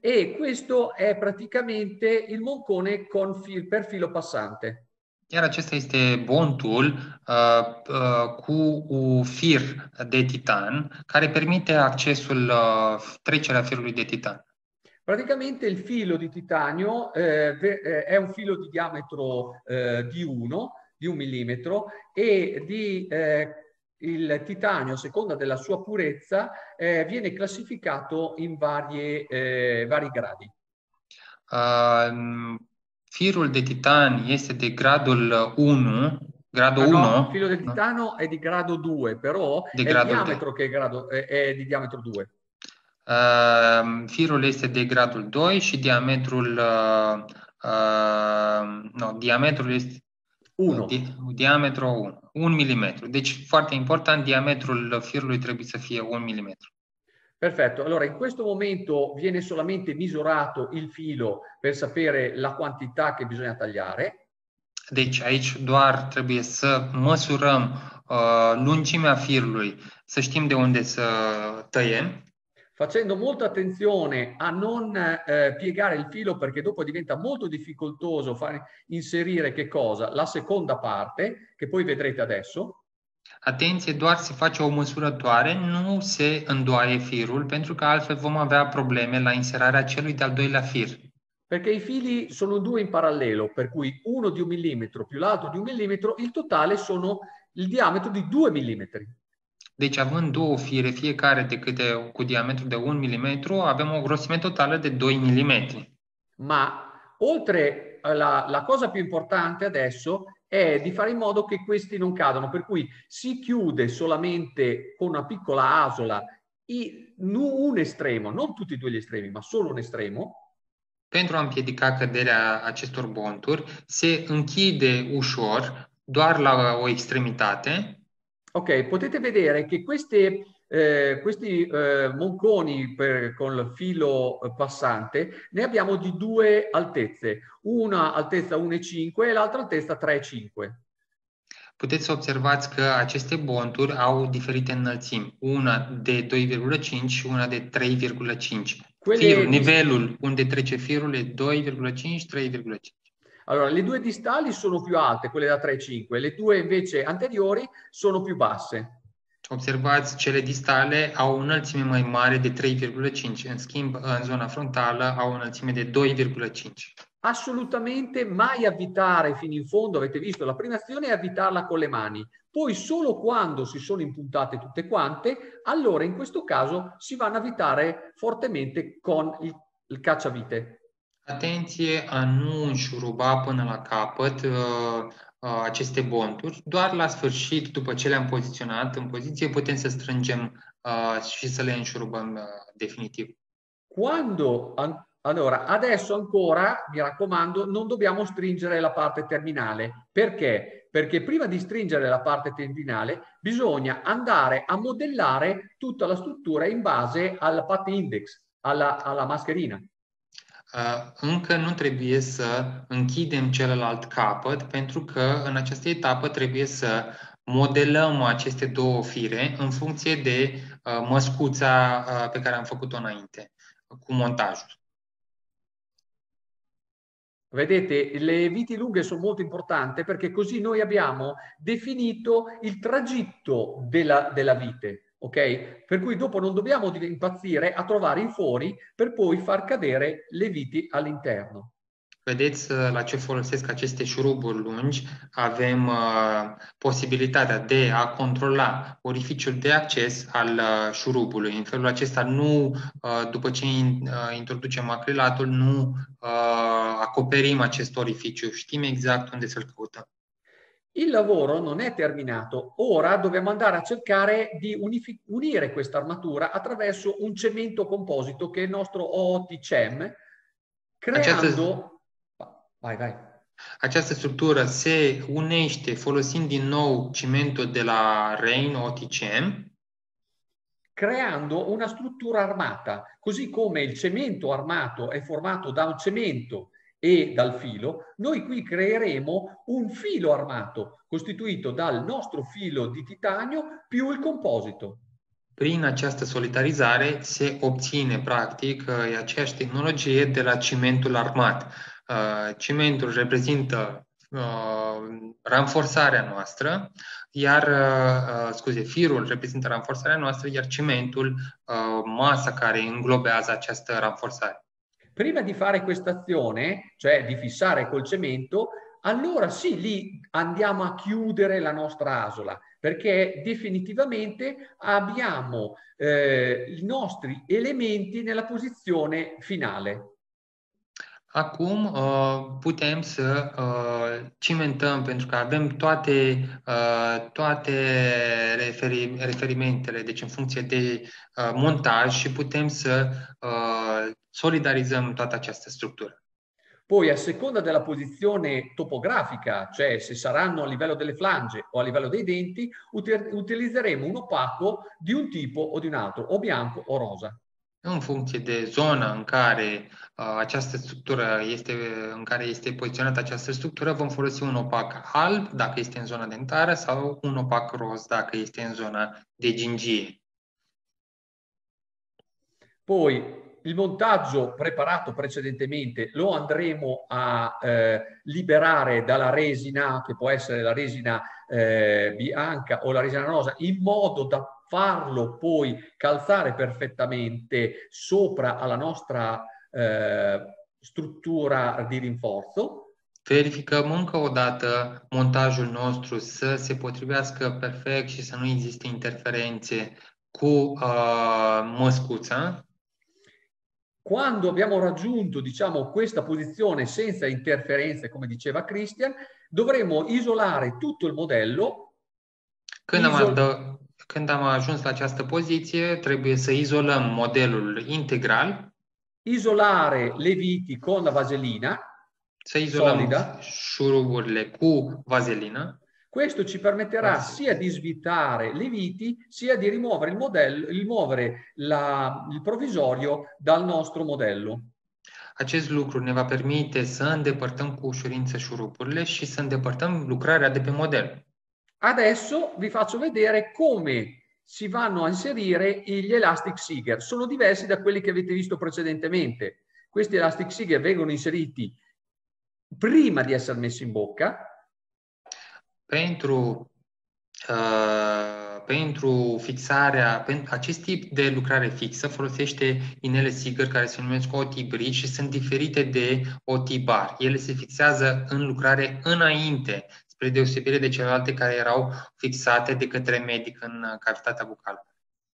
E questo è praticamente il moncone con fil, per filo passante. Iar acesta este bontul uh, uh, cu un fir de titan care permite accesul, uh, trecerea firului de titan. Praticamente il filo di titanio eh, eh è un filo di diametro eh, di 1, di un millimetro, e di eh, il titanio, a seconda della sua purezza, eh, viene classificato in varie, eh, vari gradi. Uh, firul de titan este de gradul 1, grado ah, 1. No, il filo di titano è di grado 2, però di è il diametro che è, grado, è, è di diametro 2. Uh, firul este de gradul 2 și diametrul uh, uh, no, diametrul este 1. Di, diametro 1. 1 mm. Deci, foarte important, diametrul firului trebuie să fie 1 mm. Perfetto, allora in questo momento viene solamente misurato il filo per sapere la quantità che bisogna tagliare. Deci aici doar trebuie să măsurăm uh, lungimea firului, să știm de unde să tăiem. facendo molta attenzione a non eh, piegare il filo perché dopo diventa molto difficoltoso fare, inserire che cosa? La seconda parte, che poi vedrete adesso. Atenție, doar se face o măsurătoare, nu se îndoaie firul, pentru că altfel vom avea probleme la inserarea celui de-al doilea fir. Perché i fili sono due in parallelo, per cui uno di un millimetro più l'altro di un millimetro, il totale sono il diametro di due millimetri. Deci având două fire, fiecare de câte cu diametru de 1 mm, avem o grosime totală de 2 mm. Ma oltre la, la cosa più importante adesso è di fare in modo che questi non cadano, per cui si chiude solamente con una piccola asola un estremo, non tutti e due gli estremi, ma solo un estremo. Pentru a împiedica căderea acestor bonturi, se închide ușor doar la o extremitate. Ok, potete vedere che queste, eh, questi eh, monconi per, con il filo passante ne abbiamo di due altezze, una altezza 1,5 e l'altra altezza 3,5. Puteți să observați că aceste bonturi au diferite înălțimi, una de 2,5 și una de 3,5. Firul, nivelul unde trece firul e 2,5, 3,5. Allora, le due distali sono più alte, quelle da 3,5, le due invece anteriori sono più basse. Observați, cele distale au o înălțime mai mare de 3,5, în schimb, în zona frontală au o înălțime de 2,5. Assolutamente mai avvitare fino in fondo, avete visto, la prima azione è avvitarla con le mani, poi solo quando si sono impuntate tutte quante, allora in questo caso si vanno a avvitare fortemente con il, il cacciavite. Atenție a nu înșuruba până la capăt uh, uh, aceste bonturi. Doar la sfârșit, după ce le-am poziționat în poziție, putem să strângem uh, și să le înșurubăm uh, definitiv. Quando, allora, adesso ancora, mi raccomando, non dobbiamo stringere la parte terminale. Perché? Perché prima di stringere la parte terminale bisogna andare a modellare tutta la struttura in base alla pat index, alla, alla mascherina. Uh, încă nu trebuie să închidem celălalt capăt, pentru că în această etapă trebuie să modelăm aceste două fire în funcție de uh, măscuța uh, pe care am făcut-o înainte, cu montajul. Vedete, le viti lunghe sono molto importanti perché così noi abbiamo definito il tragitto della, della vite ok? Per cui dopo non dobbiamo impazzire a trovare i fori per poi far cadere le viti all'interno. Vedeți la ce folosesc aceste șuruburi lungi. Avem uh, posibilitatea de a controla orificiul de acces al uh, șurubului. În felul acesta, nu, uh, după ce in, introducem acrilatul, nu acoperim acest orificiu. Știm exact unde să-l căutăm. Il lavoro non è terminato, ora dobbiamo andare a cercare di unire questa armatura attraverso un cemento composito che è il nostro OOT-CEM, creando... Vai, vai. Această structură se unește folosind din nou cimentul de la Rain OTCM creando una struttura armata, così come il cemento armato è formato da un cemento e dal filo, noi qui creeremo un filo armato costituito dal nostro filo di titanio più il composito. Prin această solidarizare se obține practic aceeași tehnologie de la cimentul armat. Cimentul reprezintă ranforsarea noastră, iar, scuze, firul reprezintă ranforsarea noastră, iar cimentul masa care înglobează această ranforsare. Prima di fare questa azione, cioè di fissare col cemento, allora sì, lì andiamo a chiudere la nostra asola, perché definitivamente abbiamo eh, i nostri elementi nella posizione finale. Acum uh, putem să uh, cimentăm, pentru că avem toate, uh, toate referi, referimentele, deci în funcție de montaj și putem să solidarizăm toată această structură. Poi, a seconda della posizione topografica, cioè se saranno a livello delle flange o a livello dei denti, utilizzeremo un opaco di un tipo o di un altro, o bianco o rosa. în funcție de zona în care uh, această structură este, în care este poziționată această structură, vom folosi un opac alb dacă este în zona dentară sau un opac roz dacă este în zona de gingie. Poi il montaggio preparato precedentemente lo andremo a eh, liberare dalla resina, che può essere la resina eh, bianca o la resina rosa, in modo da farlo poi calzare perfettamente sopra alla nostra eh, struttura di rinforzo. Verificăm încă o dată montajul nostru să se potrivească perfect și să nu existe interferențe cu uh, măscuța. Quando abbiamo raggiunto diciamo, questa posizione senza interferenze, come diceva Christian, dovremo isolare tutto il modello. Când am, Când am ajuns la această poziție, trebuie să izolăm modelul integral. Isolare le viti con la vaselina. Să izolăm solida. șuruburile cu vaselina. Questo ci permetterà sia di svitare le viti, sia di rimuovere il modello, rimuovere la, il provvisorio dal nostro modello. Acest lucru ne va permite să îndepărtăm cu ușurință șuruburile și să îndepărtăm lucrarea de pe model. Adesso vi faccio vedere come si vanno a inserire gli elastic seeger. Sono diversi da quelli che avete visto precedentemente. Questi elastic seeger vengono inseriti prima di essere messi in bocca. Pentru, uh, pentru fixarea, pentru acest tip de lucrare fixă folosește inele Seeger care se numesc OT bridge și sunt diferite de OT bar. Ele se fixează în lucrare înainte spre deosebire de celelalte care erau fixate de către medic în cavitatea bucală.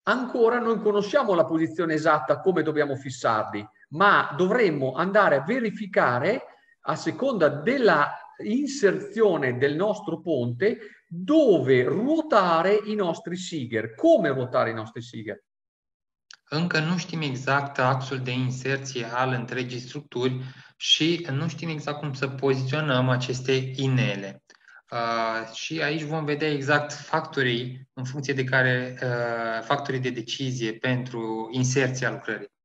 Ancora non conosciamo la posizione esatta come dobbiamo fissarli, ma dovremmo andare a verificare a seconda della inserzione del nostro ponte dove ruotare i nostri Siger, come ruotare i nostri Siger. Încă nu știm exact axul de inserție al întregii structuri și nu știm exact cum să poziționăm aceste inele. Uh, și aici vom vedea exact factorii în funcție de care uh, factorii de decizie pentru inserția lucrării.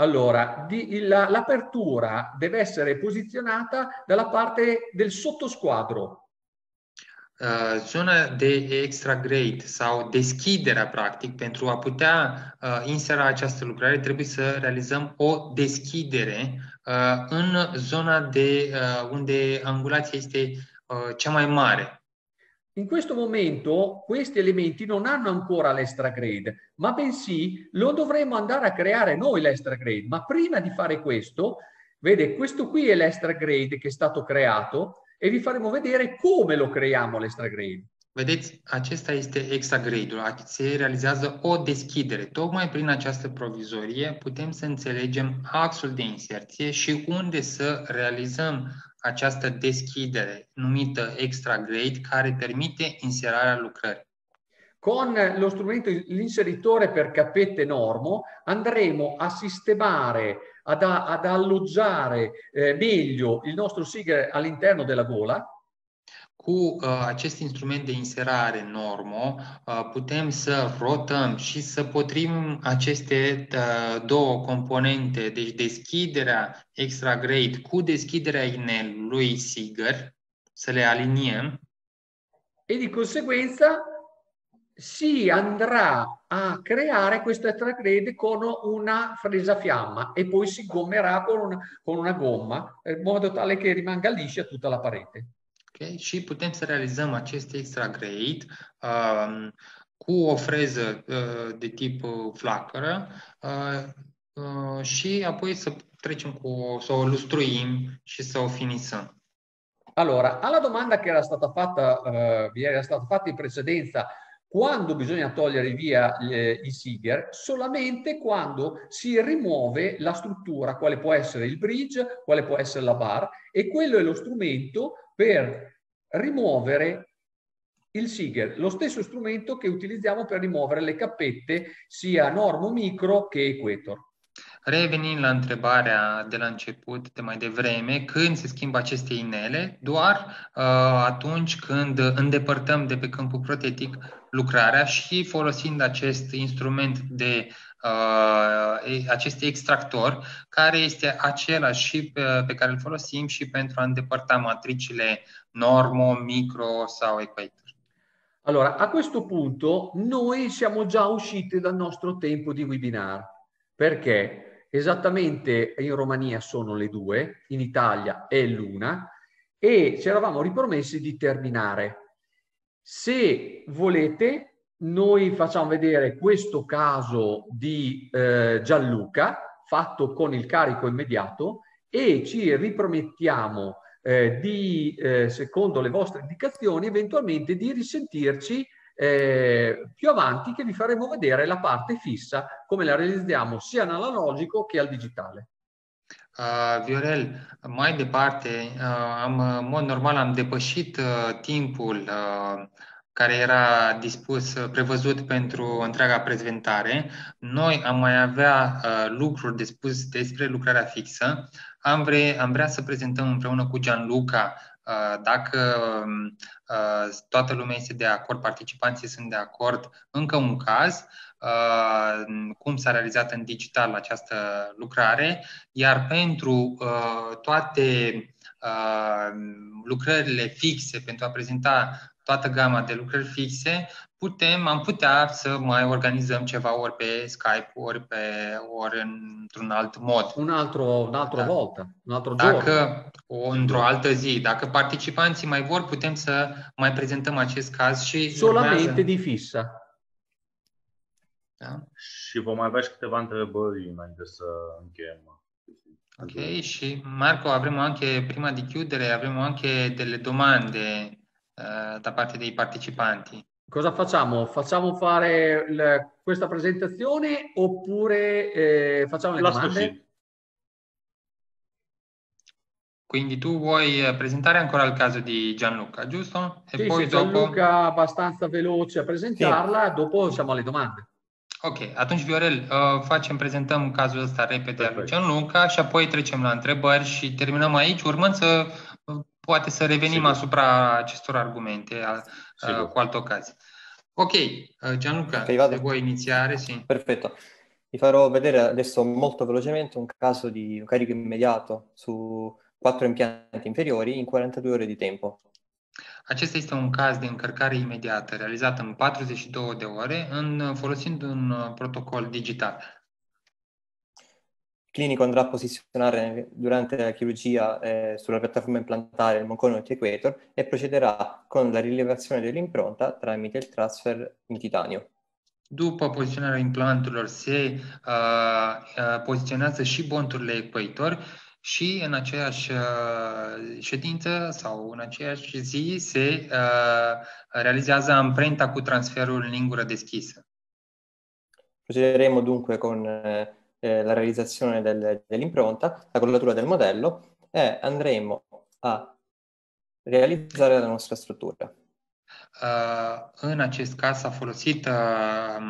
Allora, di, la, l'apertura deve essere posizionata dalla parte del sottosquadro. Uh, zona de extra grade sau deschiderea, practic, pentru a putea uh, insera această lucrare, trebuie să realizăm o deschidere uh, în zona de uh, unde angulația este uh, cea mai mare. In questo momento questi elementi non hanno ancora l'extra grade, ma bensì lo dovremo andare a creare noi l'extra grade. Ma prima di fare questo, vede, questo qui è l'extra grade che è stato creato e vi faremo vedere come lo creiamo l'extra grade. Vedeți, acesta este extra grade-ul. Se realizează o deschidere. Tocmai prin această provizorie putem să înțelegem axul de inserție și unde să realizăm această deschidere numită extra grade care permite inserarea lucrării. Con lo strumento, l'inseritore per cappette normo, andremo a sistemare, ad, ad alloggiare eh, meglio il nostro SIG all'interno della gola cu uh, acest instrument de inserare normo uh, putem să rotăm și să potrivim aceste uh, două componente, deci deschiderea extra grade cu deschiderea inelului Siger, să le aliniem. E di conseguenza si andrà a creare questa extra grade con una fresa fiamma e poi si gommerà con una, con una gomma in modo tale che rimanga liscia tutta la parete. Okay? Și putem să realizăm acest extra grade um, cu o freză uh, de tip uh, flacără uh, uh, și apoi să trecem cu, să o lustruim și să o finisăm. Allora, alla domanda che era stata fatta, uh, vi era stata fatta in precedenza, quando bisogna togliere via eh, i Siger? Solamente quando si rimuove la struttura, quale può essere il bridge, quale può essere la bar, e quello è lo strumento per rimuovere il Siger, lo stesso strumento che utilizziamo per rimuovere le cappette sia normo micro che equator. Revenind la întrebarea de la început, de mai devreme, când se schimbă aceste inele, doar uh, atunci când îndepărtăm de pe câmpul protetic lucrarea și folosind acest instrument de uh, acest extractor, care este același și pe, pe care îl folosim și pentru a îndepărta matricile normo, micro sau equator. Allora, a questo punto noi siamo già usciti dal nostro tempo di webinar, perché esattamente in Romania sono le due, in Italia è l'una, e ci eravamo ripromessi di terminare. Se volete, noi facciamo vedere questo caso di eh, Gianluca, fatto con il carico immediato, e ci ripromettiamo eh, di, eh, secondo le vostre indicazioni, eventualmente di risentirci eh, più avanti che vi faremo vedere la parte fissa, come la realizziamo sia analogico che al digitale. Uh, Viorel, mai departe, uh, am, în mod normal am depășit uh, timpul uh, care era dispus, uh, prevăzut pentru întreaga prezentare. Noi am mai avea uh, lucruri de spus despre lucrarea fixă. Am, vre, am vrea să prezentăm împreună cu Gianluca dacă uh, toată lumea este de acord, participanții sunt de acord, încă un caz, uh, cum s-a realizat în digital această lucrare, iar pentru toate lucrările fixe, pentru a prezenta toată gama de lucrări fixe, putem, am putea să mai organizăm ceva ori pe Skype, ori pe ori într-un alt mod. Un altro, un altro da. volta, un altro Dacă o, într-o altă zi, dacă participanții mai vor, putem să mai prezentăm acest caz și solamente urmează... di fissa. Da? Și vom avea și câteva întrebări înainte să încheiem. Ok, și Marco, avremo anche, prima di chiudere, avremo anche delle domande eh, da parte dei partecipanti. Cosa facciamo? Facciamo fare il, questa presentazione oppure eh, facciamo le La domande? Quindi tu vuoi eh, presentare ancora il caso di Gianluca, giusto? E sì, poi sì, dopo... Gianluca abbastanza veloce a presentarla, sì. dopo siamo alle domande. Ok, atunci Viorel, uh, facem, prezentăm cazul ăsta repede al Gianluca și apoi trecem la întrebări și terminăm aici, urmând să poate să revenim Sigur. asupra acestor argumente uh, cu altă ocazie. Ok, uh, Gianluca, okay, vado. se vuoi iniziare, sì. Perfetto. Vi farò vedere adesso molto velocemente un caso di carico immediato su quattro impianti inferiori in 42 ore di tempo. Acesta este un caz de încărcare imediată realizat în 42 de ore în, folosind un protocol digital. Clinico andrà a posizionare durante la chirurgia eh, sulla piattaforma implantare il Moncono Equator e procederà con la rilevazione dell'impronta tramite il transfer in titanio. După poziționarea implanturilor se uh, uh, poziționează și bonturile Equator și în aceeași uh, ședință sau în aceeași zi se uh, realizează amprenta cu transferul în lingură deschisă. Procederemo dunque con uh, eh, la realizzazione del, dell'impronta, la collatura del modello e andremo a realizzare la nostra struttura. Uh, în acest caz s-a folosit uh,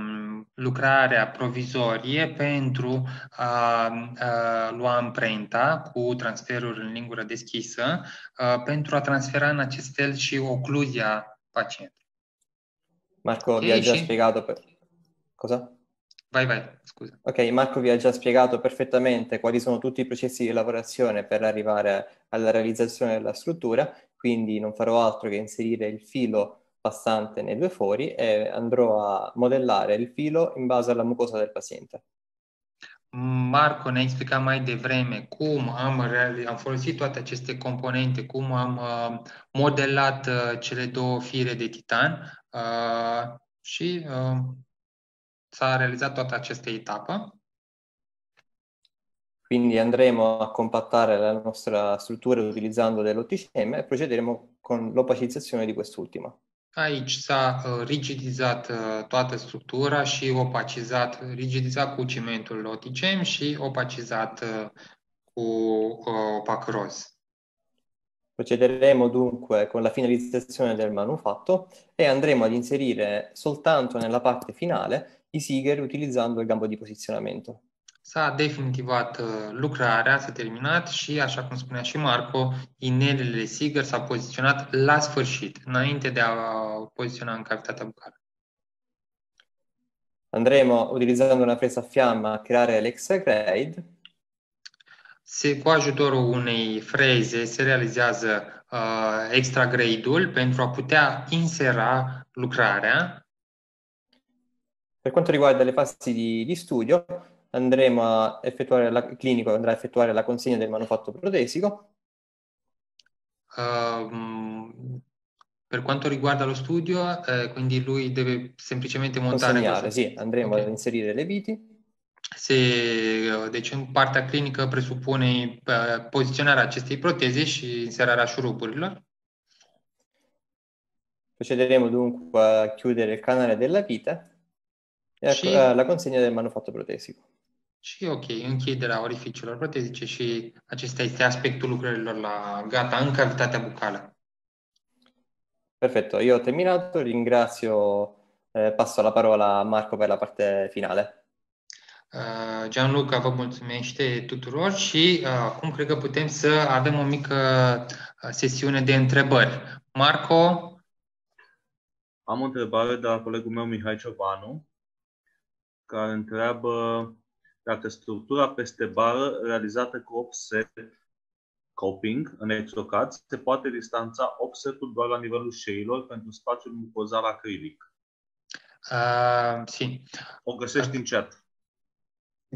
lucrarea provizorie pentru a uh, lua amprenta cu transferul în lingură deschisă, pentru a transfera în acest fel și ocluzia pacientului. Marco okay, vi ha già și... spiegato per... Cosa? Vai, vai, scusa. Ok, Marco vi ha già spiegato perfettamente quali sono tutti i processi di lavorazione per arrivare alla realizzazione della struttura, quindi non farò altro che inserire il filo passante nei due fori e andrò a modellare il filo in base alla mucosa del paziente. Marco ne-a explicat mai devreme cum am, am folosit toate aceste componente, cum am uh, modelat uh, cele două fire de titan uh, și uh, s-a realizat toată această etapă. Quindi andremo a compattare la nostra struttura utilizzando dell'OTCM e procederemo con l'opacizzazione di quest'ultima. Aici s-a uh, rigidizat uh, toată structura și opacizat, rigidizat cu cimentul OTCM și opacizat uh, cu opac roz. Procederemo dunque con la finalizzazione del manufatto e andremo ad inserire soltanto nella parte finale i sigari utilizzando il gambo di posizionamento. S-a definitivat uh, lucrarea, s-a terminat și, așa cum spunea și Marco, inelele Siger s-au poziționat la sfârșit, înainte de a poziționa în cavitatea bucală. Andremo, utilizzando una fresa a fiamma, a creare l'extra grade. Se, cu ajutorul unei freze se realizează uh, extra grade-ul pentru a putea insera lucrarea. Per quanto riguarda le fasi di, di studio, andremo a effettuare la, il clinico andrà a effettuare la consegna del manufatto protesico. Uh, per quanto riguarda lo studio, eh, quindi lui deve semplicemente montare... Consegnare, sì, andremo okay. ad inserire le viti. Se, deci în partea clinică presupune uh, poziționarea acestei proteze și inserarea șuruburilor. Procederemo dunque a chiudere il canale della vite e și... a, la consegna del manufatto protesico. Și ok, închiderea orificiilor protezice și acesta este aspectul lucrărilor la gata în cavitatea bucală. Perfetto, io ho terminato, ringrazio, eh, passo la parola a Marco per la parte finale. Uh, Gianluca vă mulțumește tuturor și uh, acum cred că putem să avem o mică uh, sesiune de întrebări. Marco? Am o întrebare de la colegul meu Mihai Ciobanu, care întreabă dacă structura peste bară realizată cu offset coping în exocad se poate distanța offsetul doar la nivelul șeilor pentru spațiul mucozal acrilic. Uh, sì. O găsești in chat.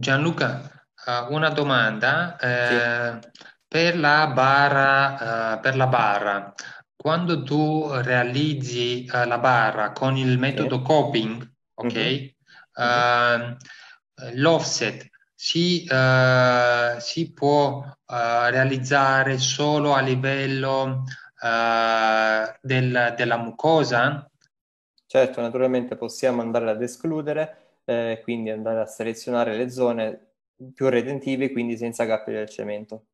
Gianluca, uh, una domanda. Uh, sì. Per la barra, uh, per la barra, quando tu realizzi uh, la barra con il metodo sì. coping, ok? Mm-hmm. Uh, l'offset si, uh, si può uh, realizzare solo a livello uh, del, della mucosa? Certo, naturalmente possiamo andare ad escludere, eh, quindi andare a selezionare le zone più retentive, quindi senza cappe del cemento.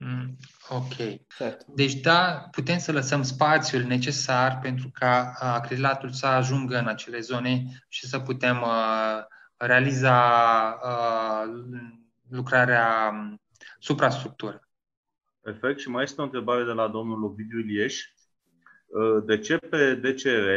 Mm, ok. Certo. Deci da, putem să lăsăm spațiul necesar pentru ca acrilatul să ajungă în acele zone și să putem uh, realiza uh, lucrarea suprastructură. Perfect. Și mai este o întrebare de la domnul Ovidiu Ilieș. Uh, de ce pe DCR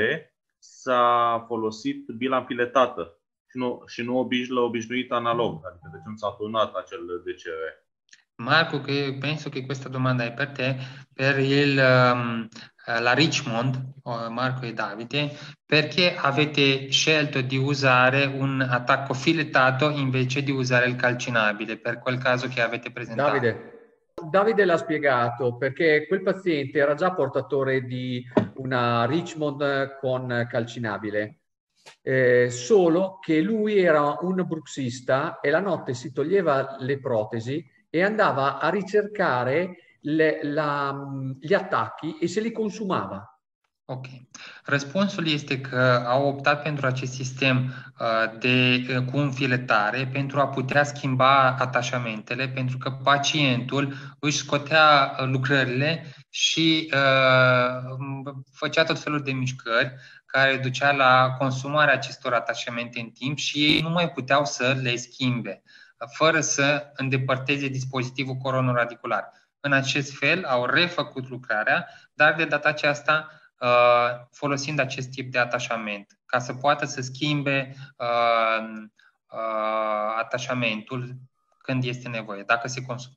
s-a folosit bila piletată și nu, și nu obiș, obișnuit analog? Adică de ce nu s-a turnat acel DCR? Marco, che penso che questa domanda è per te, per il, um, la Richmond, Marco e Davide, perché avete scelto di usare un attacco filettato invece di usare il calcinabile, per quel caso che avete presentato? Davide. Davide l'ha spiegato perché quel paziente era già portatore di una Richmond con calcinabile, eh, solo che lui era un bruxista e la notte si toglieva le protesi e andava a ricercare le, la, gli attacchi e se li consumava. Ok. Răspunsul este că au optat pentru acest sistem uh, de uh, cu înfiletare pentru a putea schimba atașamentele, pentru că pacientul își scotea uh, lucrările și uh, făcea tot felul de mișcări care ducea la consumarea acestor atașamente în timp și ei nu mai puteau să le schimbe, fără să îndepărteze dispozitivul coronaradicular. În acest fel au refăcut lucrarea, dar de data aceasta Uh, folosind acest tip de atașament, ca să poată să schimbe uh, uh, atașamentul când este nevoie, dacă si consuma.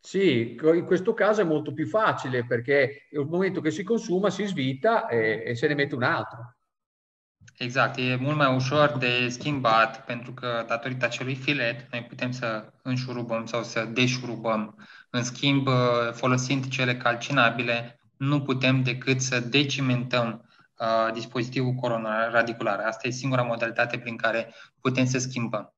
Sì, in questo caso è molto più facile perché nel momento che si consuma si svita e, e se ne mette un altro. Exact, e mult mai ușor de schimbat pentru că datorită acelui filet noi putem să înșurubăm sau să deșurubăm. În schimb, folosind cele calcinabile, nu putem decât să decimentăm uh, dispozitivul coronar radicular. Asta e singura modalitate prin care putem să schimbăm.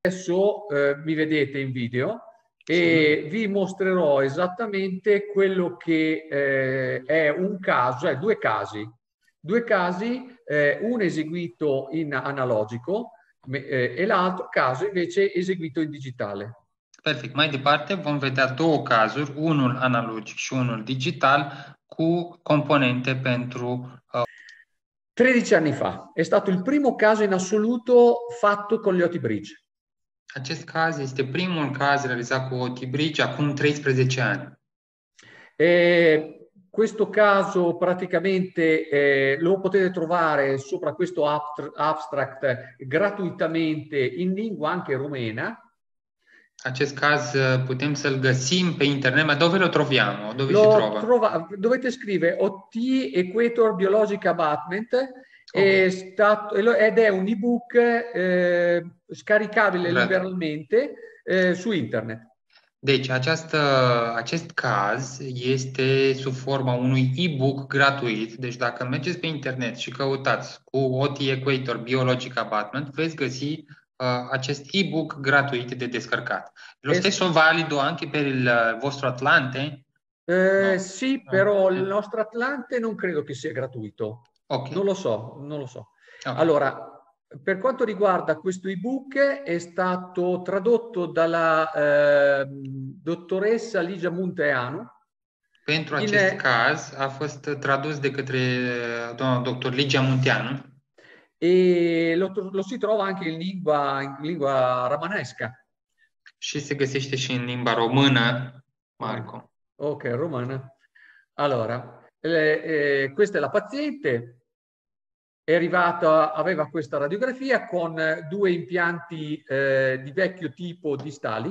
Adesso uh, mi vedete in video e vi mostrerò esattamente quello che eh, è un caso, eh, due casi, due casi, eh, uno eseguito in analogico eh, e l'altro caso invece eseguito in digitale. Perfect. Mai departe vom vedea două cazuri, unul analogic și unul digital, cu componente pentru... Uh... 13 anni fa. È stato il primo caso in assoluto fatto con gli OT Bridge. Acest caz este primul caz realizat cu OT Bridge acum 13 ani. E questo caso praticamente eh, lo potete trovare sopra questo abstract gratuitamente in lingua anche rumena acest caz uh, putem să-l găsim pe internet, ma dove lo troviamo? Dove lo si trova? trova? Dovete scrivere OT Equator Biologic Abattement okay. è stato, ed è un ebook eh, scaricabile Grazie. liberalmente eh, su internet. Deci, această, acest caz este sub forma unui e-book gratuit. Deci, dacă mergeți pe internet și căutați cu OT Equator Biologic Abattement, veți găsi uh, acest ebook gratuit de descarcat. Lo es- stesso valido anche per il vostro Atlante? Eh, no. Sì, però il nostro Atlante non credo che sia gratuito. Okay. Non lo so, non lo so. Okay. Allora, per quanto riguarda questo ebook, è stato tradotto dalla eh, dottoressa Ligia Munteanu. Pentru acest in... caz a fost tradus de către doamna doctor Ligia Munteanu e lo, lo, si trova anche in lingua, in lingua romanesca. Și se găsește și în limba română, Marco. Ok, romana. Allora, le, eh, questa è la paziente, è arrivata, aveva questa radiografia con due impianti eh, di vecchio tipo distali.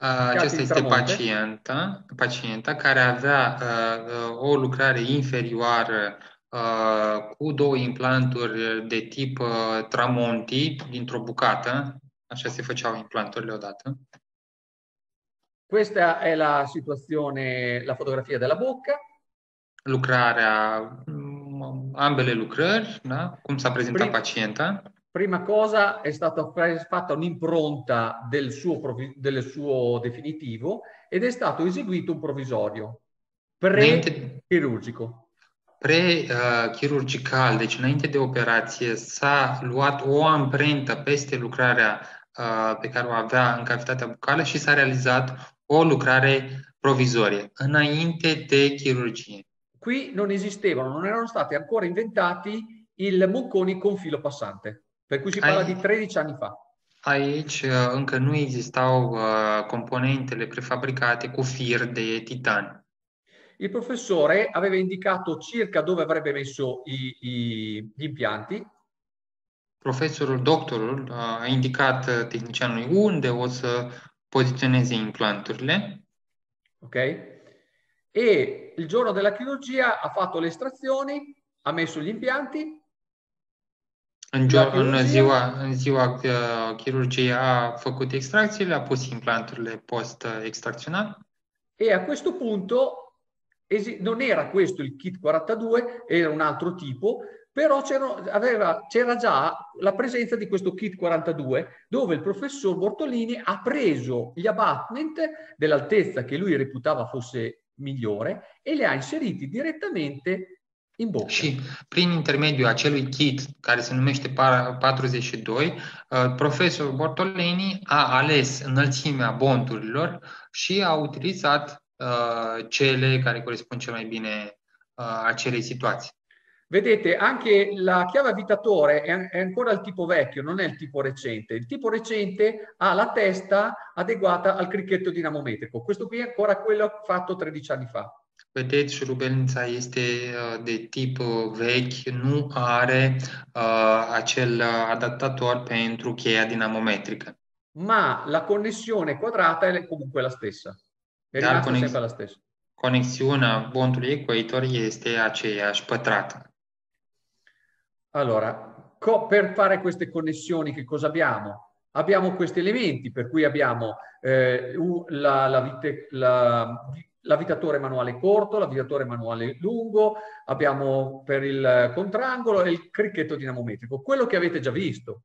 Uh, aceasta este pacienta, pacienta care avea uh, o lucrare inferioară Uh, cu două implanturi de tip uh, Tramonti dintr-o bucată. Așa se făceau implanturile odată. Questa è la situazione, la fotografia della bocca. Lucrarea, ambele lucrări, da? cum s-a prezentat prima, pacienta. Prima cosa è stata fatta un'impronta del suo, del suo definitivo ed è stato eseguito un provvisorio pre-chirurgico pre-chirurgical, deci înainte de operație, s-a luat o amprentă peste lucrarea uh, pe care o avea în cavitatea bucală și s-a realizat o lucrare provizorie, înainte de chirurgie. Qui non esistevano, non erano stati ancora inventati il monconi con filo passante, per cui si parla di 13 anni fa. Aici uh, încă nu existau uh, componentele prefabricate cu fir de titan. Il professore aveva indicato circa dove avrebbe messo i, i, gli impianti. Profesorul, doctorul, a indicat tehnicianului unde o să poziționeze implanturile. Ok? E il giorno della chirurgia ha fatto le estrazioni, ha messo gli impianti. În, gio- în ziua, în ziua uh, chirurgiei a făcut extracțiile, a pus implanturile post-extracțional. E a questo punto non era questo il kit 42, era un altro tipo, però aveva, c'era già la presenza di questo kit 42 dove il professor Bortolini ha preso gli abutment dell'altezza che lui reputava fosse migliore e li ha inseriti direttamente in bocca. Și prin intermediul acelui kit care se numește 42, uh, profesorul Bortolini a ales înălțimea bonturilor și a utilizat uh, cele care corespund cel mai bine uh, acelei situații. Vedete, anche la chiave abitatore è, è, ancora il tipo vecchio, non è il tipo recente. Il tipo recente ha la testa adeguata al cricchetto dinamometrico. Questo qui è ancora quello fatto 13 anni fa. Vedeți, șurubelnița este uh, de tip uh, vechi, nu are uh, acel adaptator pentru cheia dinamometrică. Ma la connessione quadrata è comunque la stessa. È conex- sempre la stessa. Conexiunea bontului equator este aceeași pătrată. Allora, per fare queste connessioni che cosa abbiamo? Abbiamo questi elementi, per cui abbiamo eh, la, la, vite, la l'avvitatore manuale corto, l'avvitatore manuale lungo, abbiamo per il contrangolo e il cricchetto dinamometrico, quello che avete già visto.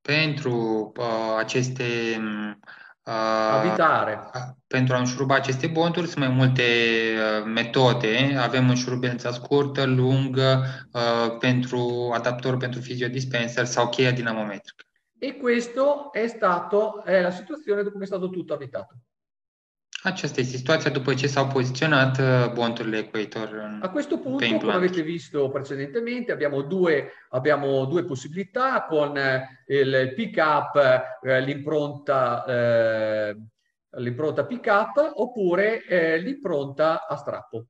Pentru uh, aceste uh, Abitare. Pentru a înșuruba aceste bonturi sunt mai multe uh, metode. Avem înșurubența scurtă, lungă, uh, pentru adaptor pentru fisiodispenser sau cheia dinamometrică. E questo è stato, è la situazione dopo che è stato tutto abitato. Aceasta este situația după ce s-au poziționat uh, bonturile Equator. A questo punto, come avete visto precedentemente, abbiamo due, abbiamo due possibilità con eh, il pick up, eh, l'impronta, eh, l'impronta pick up oppure eh, l'impronta a strappo.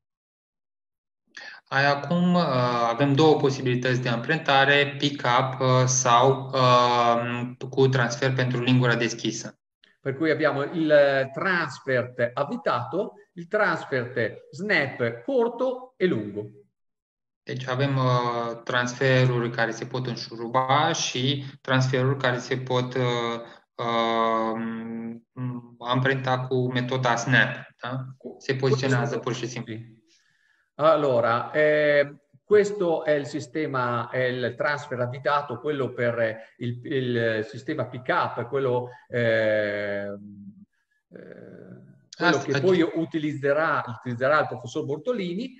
Acum uh, avem două posibilități de amprentare, pick-up uh, sau uh, cu transfer pentru lingura deschisă. Per cui abbiamo il transfert avvitato, il transfert snap corto e lungo. Deci avem uh, transferuri care se pot înșuruba și transferuri care se pot uh, uh, amprenta cu metoda snap. Da? Se pozionează pur și simplu. Allora, eh, Questo è il sistema, è il transfer abitato, quello per il, il sistema pick-up, quello, eh, eh, quello che poi utilizzerà, utilizzerà il professor Bortolini.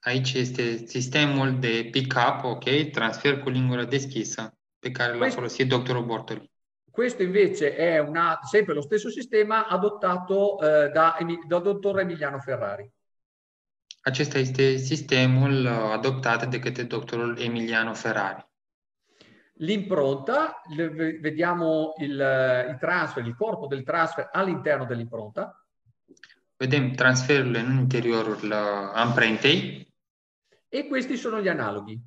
Aici este sistemul de pick-up, ok, transfer cu lingura deschisă, pe care l'ha folosit doctorul Bortolini. Questo invece è una, sempre lo stesso sistema adottato eh, da, da dottor Emiliano Ferrari. Acesta este sistemul uh, adoptat de către doctorul Emiliano Ferrari. L'impronta, vediamo il, uh, il transfer, il corpo del transfer all'interno dell'impronta. Vedem transferurile în interiorul uh, amprentei. E questi sono gli analoghi.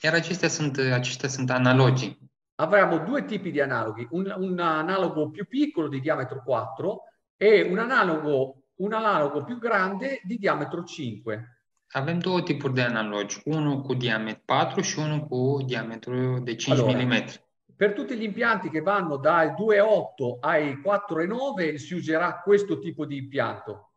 Iar acestea sunt, acestea sunt analogii. Avremo due tipi di analoghi, un, un analogo più piccolo di diametro 4 e un analogo un analogo più grande di diametro 5. Avem două tipuri de analogi, unul cu diametro 4 și unul cu diametro di 5 allora, mm. Per tutti gli impianti che vanno dai 2,8 ai 4,9 si userà questo tipo di impianto,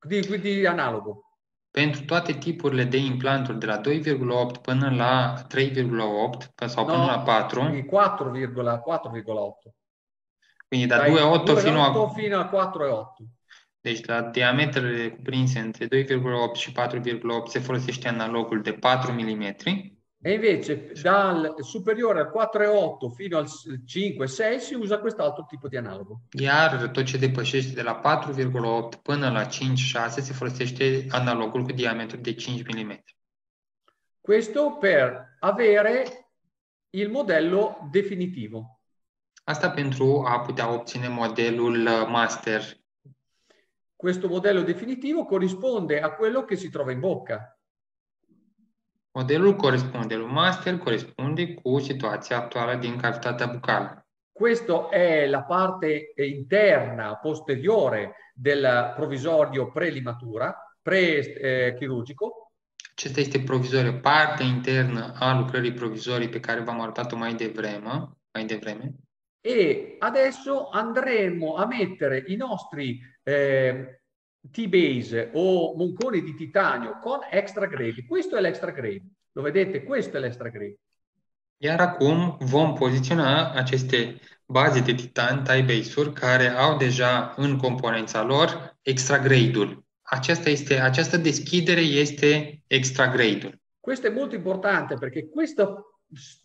di, di analogo. Pentru toate tipurile de implanturi de la 2,8 până la 3,8 sau no, până la 4. 4,8. Quindi da 2,8 fino a... fino a 4,8. Deci la diametrele cuprinse între 2,8 și 4,8 se folosește analogul de 4 mm. E invece dal superiore al 4,8 fino al 5,6 si usa quest'altro tipo di analogo. Iar tot ce depășește de la 4,8 până la 5,6 se folosește analogul cu diametru de 5 mm. Questo per avere il modello definitivo. Asta pentru a putea obține modelul master questo modello definitivo corrisponde a quello che si trova in bocca. Modelul corrisponde, il master corrisponde cu situația actuală din cavitatea bucală. Questa è la parte interna, posteriore del provvisorio prelimatura, pre-chirurgico. Eh, Acesta este provizoriu, partea internă a lucrării provizorii pe care v-am arătat-o mai devreme, mai devreme. E adesso andremo a mettere i nostri eh, T-base o monconi di titanio con extra grade. Questo è l'extra grade. Lo vedete? Questo è l'extra grade. Iar acum vom poziționa aceste baze de titan tie base-uri care au deja în componența lor extra grade-ul. aceasta este, această deschidere este extra grade Questo è molto importante perché questo,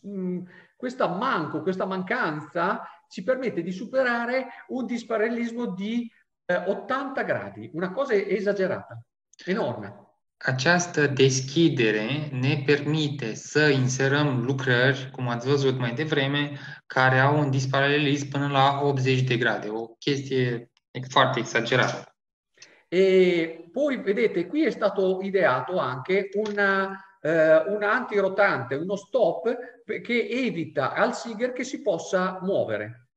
mm, questa manco, questa mancanza ci permette di superare un disparellismo di eh, 80 gradi, una cosa esagerata, enorme. Această deschidere ne permite să inserăm lucrări, cum ați văzut mai devreme, care au un disparalelism până la 80 de grade, o chestie foarte esagerată. E poi vedete, qui è stato ideato anche una, eh, un antirotante, uno stop che evita al Siger che si possa muovere.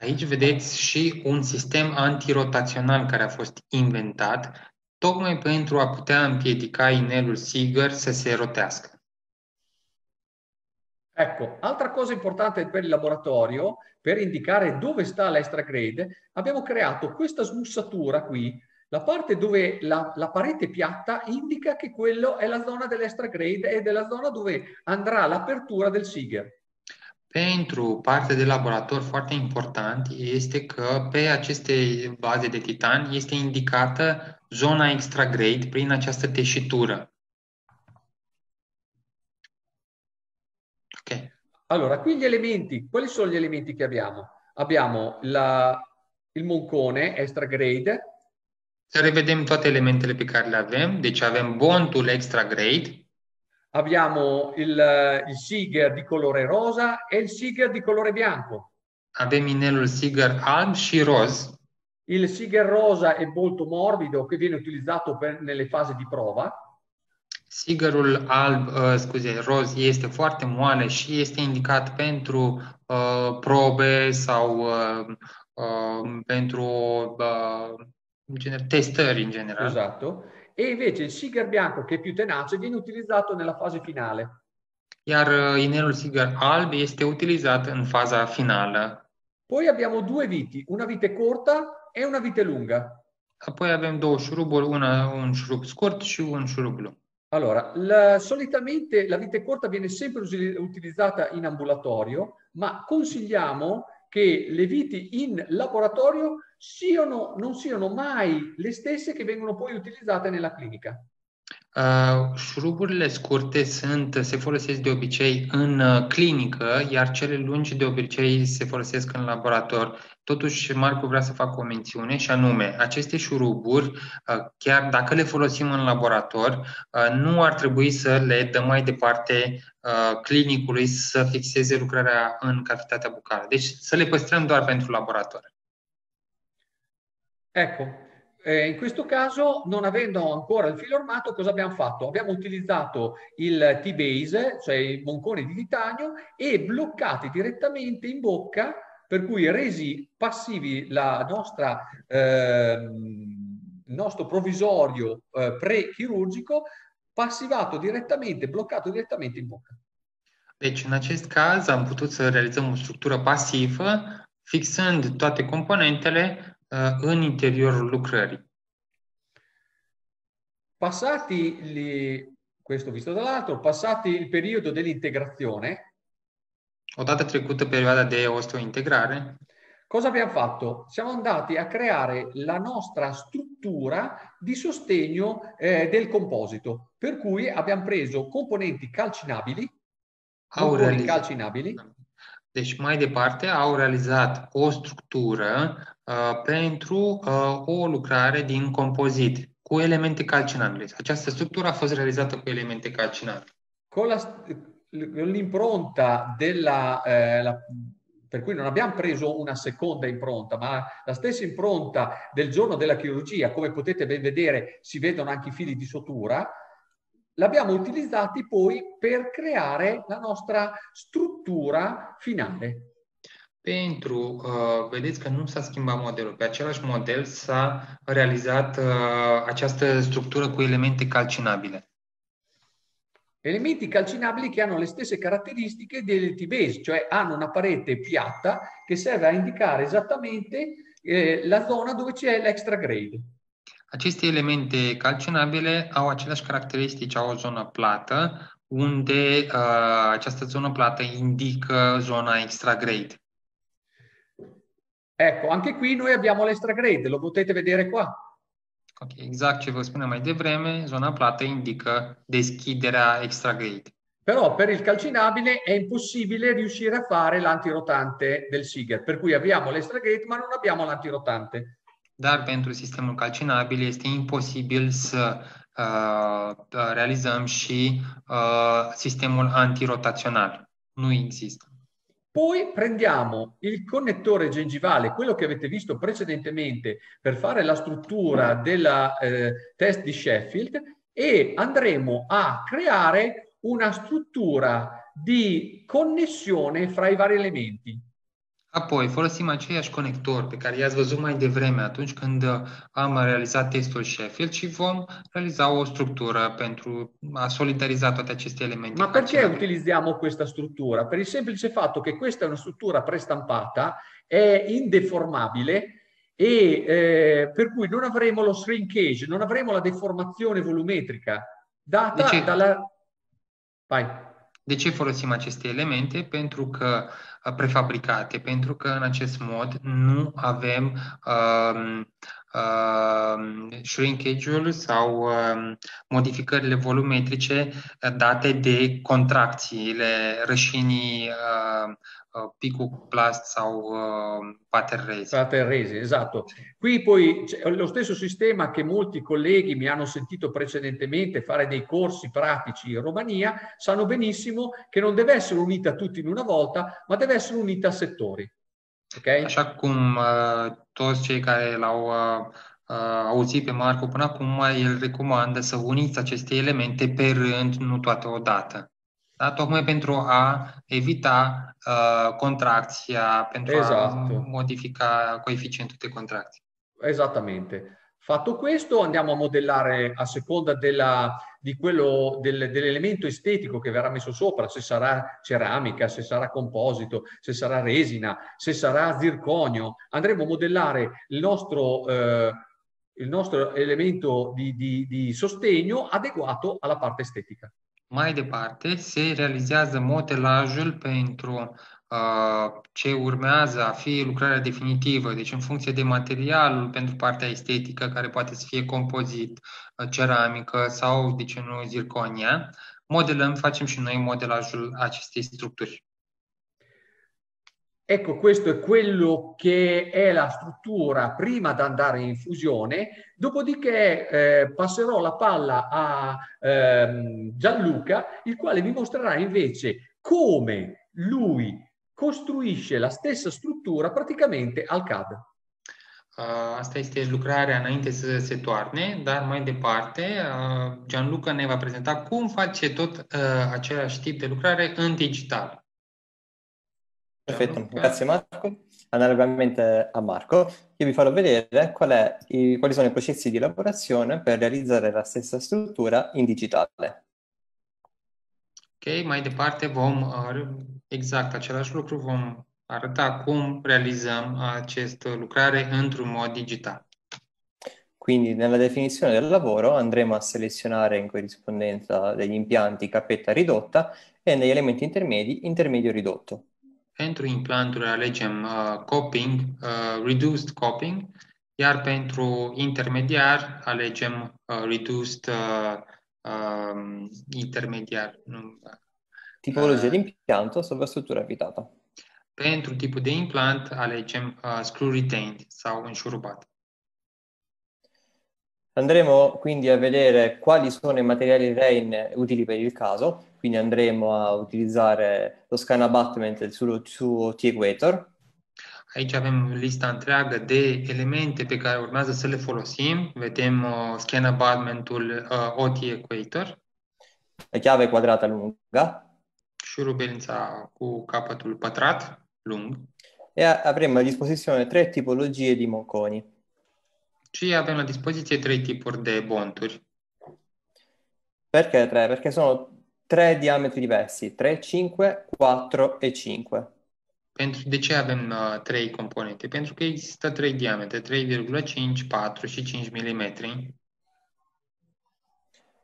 Aici vedeți și un sistem antirotațional care a fost inventat tocmai pentru a putea împiedica inelul Siger să se rotească. Ecco, altra cosa importante per il laboratorio, per indicare dove sta l'extra grade, abbiamo creato questa smussatura qui. La parte dove la, la parete piatta indica che quello è la zona dell'extra grade ed è la zona dove andrà l'apertura del Siger. Pentru partea de laborator, foarte important este că pe aceste baze de titan este indicată zona extra grade prin această teșitură. Ok. Allora, qui gli elementi, quali sono gli elementi che abbiamo? Abbiamo la, il moncone extra grade. Să revedem toate elementele pe care le avem. Deci avem bondul extra grade. abbiamo il, il Siger di colore rosa e il Siger di colore bianco. Avem inelul Siger alb și roz. Il Siger rosa è molto morbido che viene utilizzato per, nelle fasi di prova. Sigerul alb, uh, scuze, roz este foarte moale și este indicat pentru uh, probe sau uh, uh, pentru uh, testări in generale. Esatto e invece il Siger bianco, che è più tenace, viene utilizzato nella fase finale. Iar uh, inelul Siger alb este utilizat în faza finală. Poi abbiamo due viti, una vite corta e una vite lunga. Apoi avem două șuruburi, una, un șurub scurt și un șurub lung. Allora, la, solitamente la vite corta viene sempre utilizzata in ambulatorio, ma consigliamo che le viti in laboratorio siano, non siano mai le stesse che vengono poi utilizzate nella clinica. Uh, șuruburile scurte sunt, se folosesc de obicei în uh, clinică, iar cele lungi de obicei se folosesc în laborator. Totuși, Marco vrea să facă o mențiune și anume, aceste șuruburi, uh, chiar dacă le folosim în laborator, uh, nu ar trebui să le dăm mai departe uh, clinicului să fixeze lucrarea în cavitatea bucală. Deci să le păstrăm doar pentru laborator. Ecco, eh, in questo caso, non avendo ancora il filo armato, cosa abbiamo fatto? Abbiamo utilizzato il T-base, cioè i monconi di titanio, e bloccati direttamente in bocca, per cui resi passivi la nostra, eh, nostro provvisorio eh, pre-chirurgico, passivato direttamente, bloccato direttamente in bocca. Deci, în acest caz, am putut să realizăm o structură pasivă, fixând toate componentele în interiorul lucrării. Passati, li, questo visto dall'altro, passati il periodo dell'integrazione, Odată trecută perioada de osteointegrare, cosa abbiamo fatto? Siamo andati a creare la nostra struttura di sostegno eh, del composito, per cui abbiamo preso componenti calcinabili, au monconi realizat, calcinabili, deci mai departe au realizat o structură uh, pentru uh, o lucrare din compozit cu elemente calcinabile. Această structură a fost realizată cu elemente calcinabile. con la- l'impronta della... eh, la- per cui non abbiamo preso una seconda impronta, ma la stessa impronta del giorno della chirurgia, come potete ben vedere, si vedono anche i fili di sutura, l'abbiamo utilizzati poi per creare la nostra struttura finale. Pentru, uh, vedeți că nu s-a schimbat modelul. Pe același model s-a realizat uh, această structură cu elemente calcinabile. Elementi calcinabili che hanno le stesse caratteristiche delle T-base, cioè hanno una parete piatta che serve a indicare esattamente eh, la zona dove c'è l'extra grade. Aceste elemente calcinabile au aceleași caracteristici, au o zonă plată, unde uh, această zonă plată indică zona extra grade. Ecco, anche qui noi abbiamo l'extra grade, lo potete vedere qua. Ok, exact ce vă spuneam mai devreme, zona plată indică deschiderea extragate. Però per il calcinabile è impossibile riuscire a fare l'antirotante del Siger, per cui abbiamo l'extragate ma non abbiamo l'antirotante. Dar pentru sistemul calcinabil este imposibil să uh, realizăm și uh, sistemul antirotațional. Nu există. Poi prendiamo il connettore gengivale, quello che avete visto precedentemente per fare la struttura del eh, test di Sheffield e andremo a creare una struttura di connessione fra i vari elementi. Apoi folosim aceiași conector pe care i-ați văzut mai devreme atunci când am realizat testul Sheffield și vom realiza o structură pentru a solidariza toate aceste elemente. Ma perché utilizziamo questa struttura? Per il semplice fatto che questa è una struttura prestampata, è indeformabile e eh, per cui non avremo lo shrinkage, non avremo la deformazione volumetrica data dalla... Vai. De ce folosim aceste elemente? Pentru că uh, prefabricate, pentru că în acest mod nu avem uh, uh, shrinkage-ul sau uh, modificările volumetrice date de contracțiile rășinii uh, uh, picoplast sau uh, paterresi. Paterresi, esatto. Qui poi lo stesso sistema che molti colleghi mi hanno sentito precedentemente fare dei corsi pratici in Romania, sanno benissimo che non deve essere unita tutti in una volta, ma deve essere unita a settori. Okay? Așa cum uh, toți cei care l-au uh, uh, auzit pe Marco până acum, el recomandă să uniți aceste elemente pe rând, nu toate odată. Da? Tocmai pentru a evita uh, contracția, pentru esatto. a modifica coeficientul de contracție. Esattamente. Fatto questo, andiamo a modellare a seconda della, di quello, del, dell'elemento estetico che verrà messo sopra, se sarà ceramica, se sarà composito, se sarà resina, se sarà zirconio. Andremo a modellare il nostro, eh, il nostro elemento di, di, di sostegno adeguato alla parte estetica. Mai departe, se realizează modelajul pentru uh, ce urmează a fi lucrarea definitivă, deci în funcție de materialul pentru partea estetică, care poate să fie compozit, uh, ceramică sau, de ce nu, zirconia, modelăm, facem și noi modelajul acestei structuri. Ecco, questo è quello che è la struttura prima di andare in fusione, dopodiché eh, passerò la palla a ehm, Gianluca, il quale vi mostrerà invece come lui costruisce la stessa struttura praticamente al CAD. Asta este lucrarea înainte să se toarne, dar mai departe uh, Gianluca ne va prezenta cum face tot uh, același tip de lucrare în digital. Perfetto, grazie Marco. Analogamente a Marco, io vi farò vedere qual è, i, quali sono i processi di lavorazione per realizzare la stessa struttura in digitale. Ok, mai departe vom, uh, exact același lucru, vom arăta cum realizăm această lucrare într-un mod digital. Quindi nella definizione del lavoro andremo a selezionare in corrispondenza degli impianti cappetta ridotta e negli elementi intermedi intermedio ridotto. Pentru implanturi alegem uh, coping, uh, reduced coping, iar pentru intermediar alegem uh, reduced uh, um, intermediar. Tipologia uh, di impianto, sovrastruttura evitata. Pentru tipul de implant alegem uh, screw retained sau înșurubat. Andremo quindi a vedere quali sono i materiali RAIN utili per il caso, quindi andremo a utilizzare lo scan abutment su, su T-Equator. Aici avem lista întreagă de elemente pe care urmează să le folosim. Vedem uh, scan abutmentul uh, OT Equator. La chiave quadrata lunga. Șurubelința cu capătul pătrat, lung. E avremo a disposizione tre tipologie di monconi. Și avem la dispoziție trei tipuri de bonturi. Perché tre? Perché sono tre diametri diversi, 3, 5, 4 e 5. Pentru, de ce avem uh, trei componente? Pentru că există trei diametre, 3,5, 4 și 5 mm.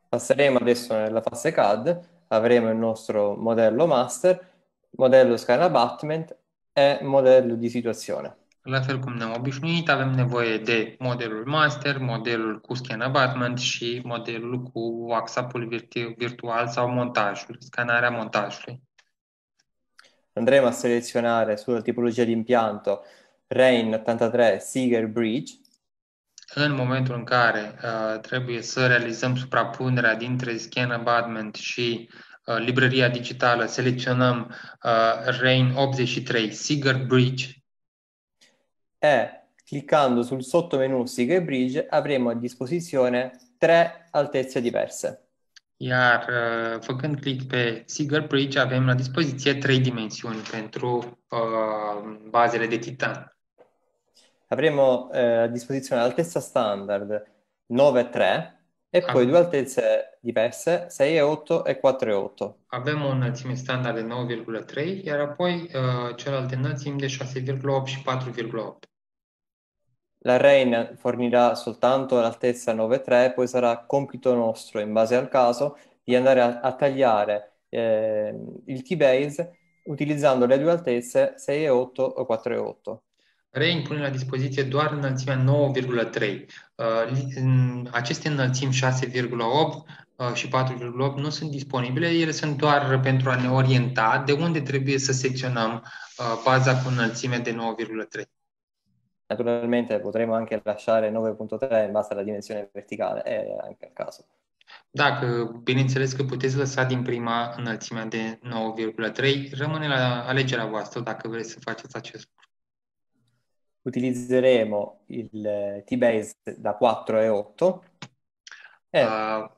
Passeremo adesso nella fase CAD, avremo il nostro modello master, modello scan abutment e modello di situazione. La fel cum ne-am obișnuit, avem nevoie de modelul master, modelul cu scan abatment și modelul cu WhatsApp-ul virtu- virtual sau montajul, scanarea montajului. Andremo a selezionare sulla tipologia di impianto Rain 83 Seeger Bridge. În momentul în care uh, trebuie să realizăm suprapunerea dintre scan abutment și uh, librăria digitală, selecționăm uh, Rain 83 Seeger Bridge e cliccando sul sottomenu Seeger Bridge avremo a disposizione tre altezze diverse. Iar uh, făcând click pe Seeger Bridge avem la dispoziție trei dimensiuni pentru uh, bazele de titan. Avremo eh, a disposizione l'altezza standard 9,3 e Ah. poi due altezze diverse 6,8 e 4,8. Avem o înălțime standard de 9,3, iar apoi uh, celelalte înălțimi de 6,8 și 4,8. La Rain fornirà soltanto l'altezza 9,3, poi sarà compito nostro, in base al caso, di andare a, a tagliare eh, il T-base utilizzando le due altezze 6,8 o 4,8. Rain pune la dispoziție doar înălțimea 9,3. Uh, Aceste înălțimi 6,8 uh, și 4,8 nu sunt disponibile, ele sunt doar pentru a ne orienta de unde trebuie să secționăm uh, baza cu înălțime de 9,3. Naturalmente potremo anche lasciare 9.3 in base alla dimensione verticale, è anche al caso. Dacă, bineînțeles că puteți lăsa din prima înălțimea de 9,3, rămâne la alegerea voastră dacă vreți să faceți acest lucru. Utilizzeremo il eh, T-base da 4 e 8 e Uh,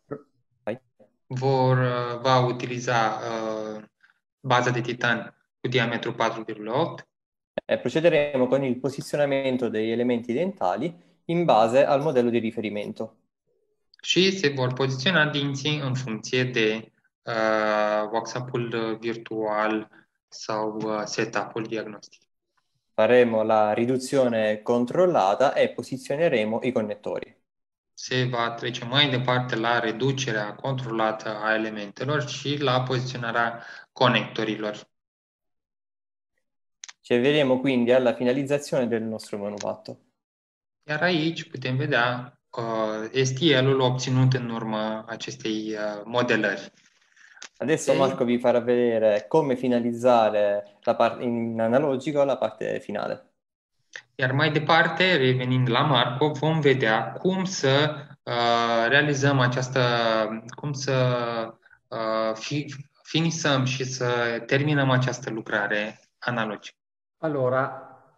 vor, va utiliza uh, baza de titan cu diametru 4,8 e procederemo con il posizionamento degli elementi dentali in base al modello di riferimento. și se vor poziționa dinții în funcție de uh, WhatsApp-ul virtual sau uh, setup-ul diagnostic. Faremo la riduzione controllata e posizioneremo i connettori. Se va trece mai departe la reducerea controlată a elementelor și la poziționarea conectorilor. Ci avveremo quindi alla finalizzazione del nostro manufatto. Iar aici putem vedea uh, STL-ul obținut în urma acestei uh, modelări. Adesso Ok. Marco vi farà vedere come finalizzare la parte in analogico la parte finale. Iar mai departe, revenind la Marco, vom vedea cum să uh, realizăm această, cum să uh, fi, finisăm și să terminăm această lucrare analogică. Allora,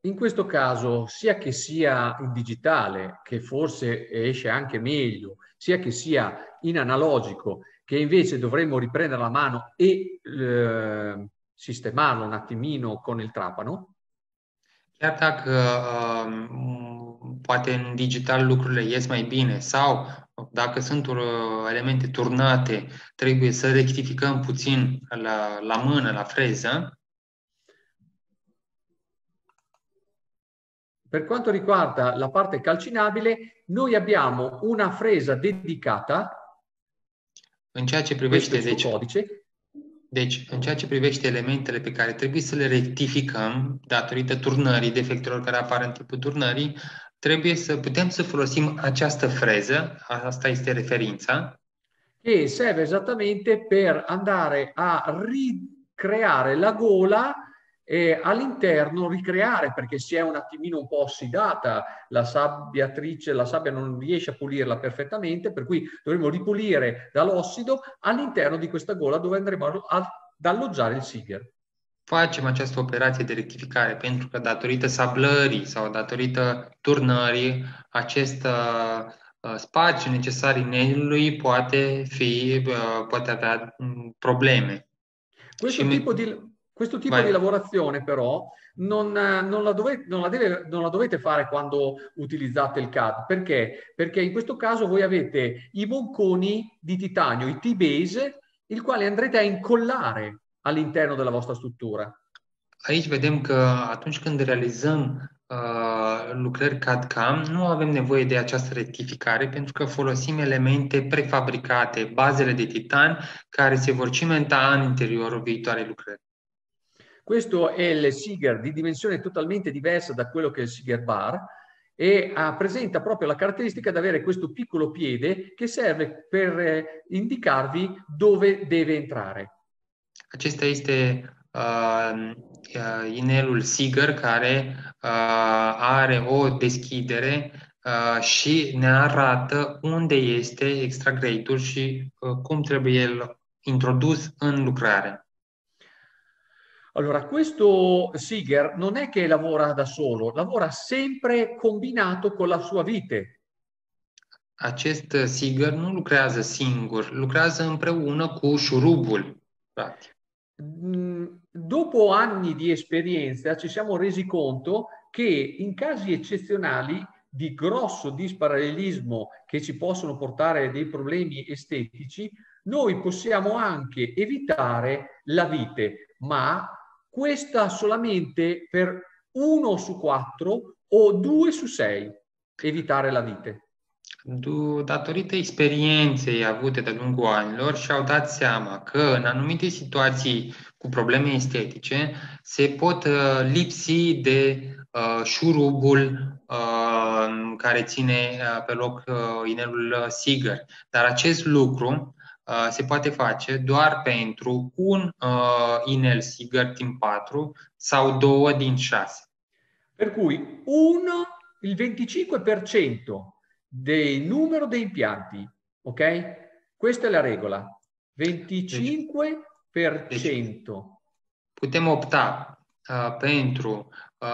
in questo caso, sia che sia in digitale, che forse esce anche meglio, sia che sia in analogico, che invece dovremmo riprendere la mano e eh, sistemarlo un attimino con il trapano, Chiar dacă uh, poate în digital lucrurile ies mai bine sau dacă sunt uh, elemente turnate, trebuie să rectificăm puțin la, la mână, la freză, Per quanto riguarda la parte calcinabile, noi abbiamo una fresa dedicata, în ceea ce questo privește è il deci, suo codice, Deci, în ceea ce privește elementele pe care trebuie să le rectificăm datorită turnării, defectelor care apar în timpul turnării, trebuie să putem să folosim această freză, asta este referința, che serve esattamente per andare a ricreare la gola e all'interno ricreare perché si è un attimino un po' ossidata la sabbiatrice, la sabbia non riesce a pulirla perfettamente, per cui dovremo ripulire dall'ossido all'interno di questa gola dove andremo ad alloggiare il Siger. Facem această operație de rectificare pentru că datorită sablării sau datorită turnării, acest uh, spațiu necesar inelului poate fi, uh, poate avea mm, probleme. Questo met- tipo di, questo tipo Vai. di lavorazione però non, non la dovete, non, la deve- non la dovete fare quando utilizzate il CAD. Perché? Perché in questo caso voi avete i bocconi di titanio, i T-base, il quale andrete a incollare all'interno della vostra struttura. Aici vedem că atunci când realizăm uh, lucrări CAD-CAM, nu avem nevoie de această rectificare pentru că folosim elemente prefabricate, bazele de titan, care se vor cimenta în interiorul viitoarei lucrări. Questo è il Siger di dimensione totalmente diversa da quello che è il Siger Bar e ah, presenta proprio la caratteristica di avere questo piccolo piede che serve per eh, indicarvi dove deve entrare. Acesta este uh, inelul Siger care uh, are o deschidere uh, și ne arată unde este extragreitul și uh, cum trebuie el introdus în lucrare. Allora, questo Siger non è che lavora da solo, lavora sempre combinato con la sua vite. Acest Siger nu lucrează singur, lucrează împreună cu șurubul. Dopo anni di esperienza ci siamo resi conto che in casi eccezionali di grosso disparallelismo che ci possono portare dei problemi estetici, noi possiamo anche evitare la vite, ma questa solamente per uno su quattro o due su sei, evitare la vite. Datorită experienței avute de-a lungul anilor și-au dat seama că în anumite situații cu probleme estetice se pot uh, lipsi de uh, șurubul uh, care ține uh, pe loc uh, inelul uh, Siger. Dar acest lucru uh, se poate face doar pentru un uh, inel Siger timp 4 sau două din 6. Per cui uno, il 25% del numero di impianti, ok? Questa è la regola. 25%. Putem opta uh, pentru uh,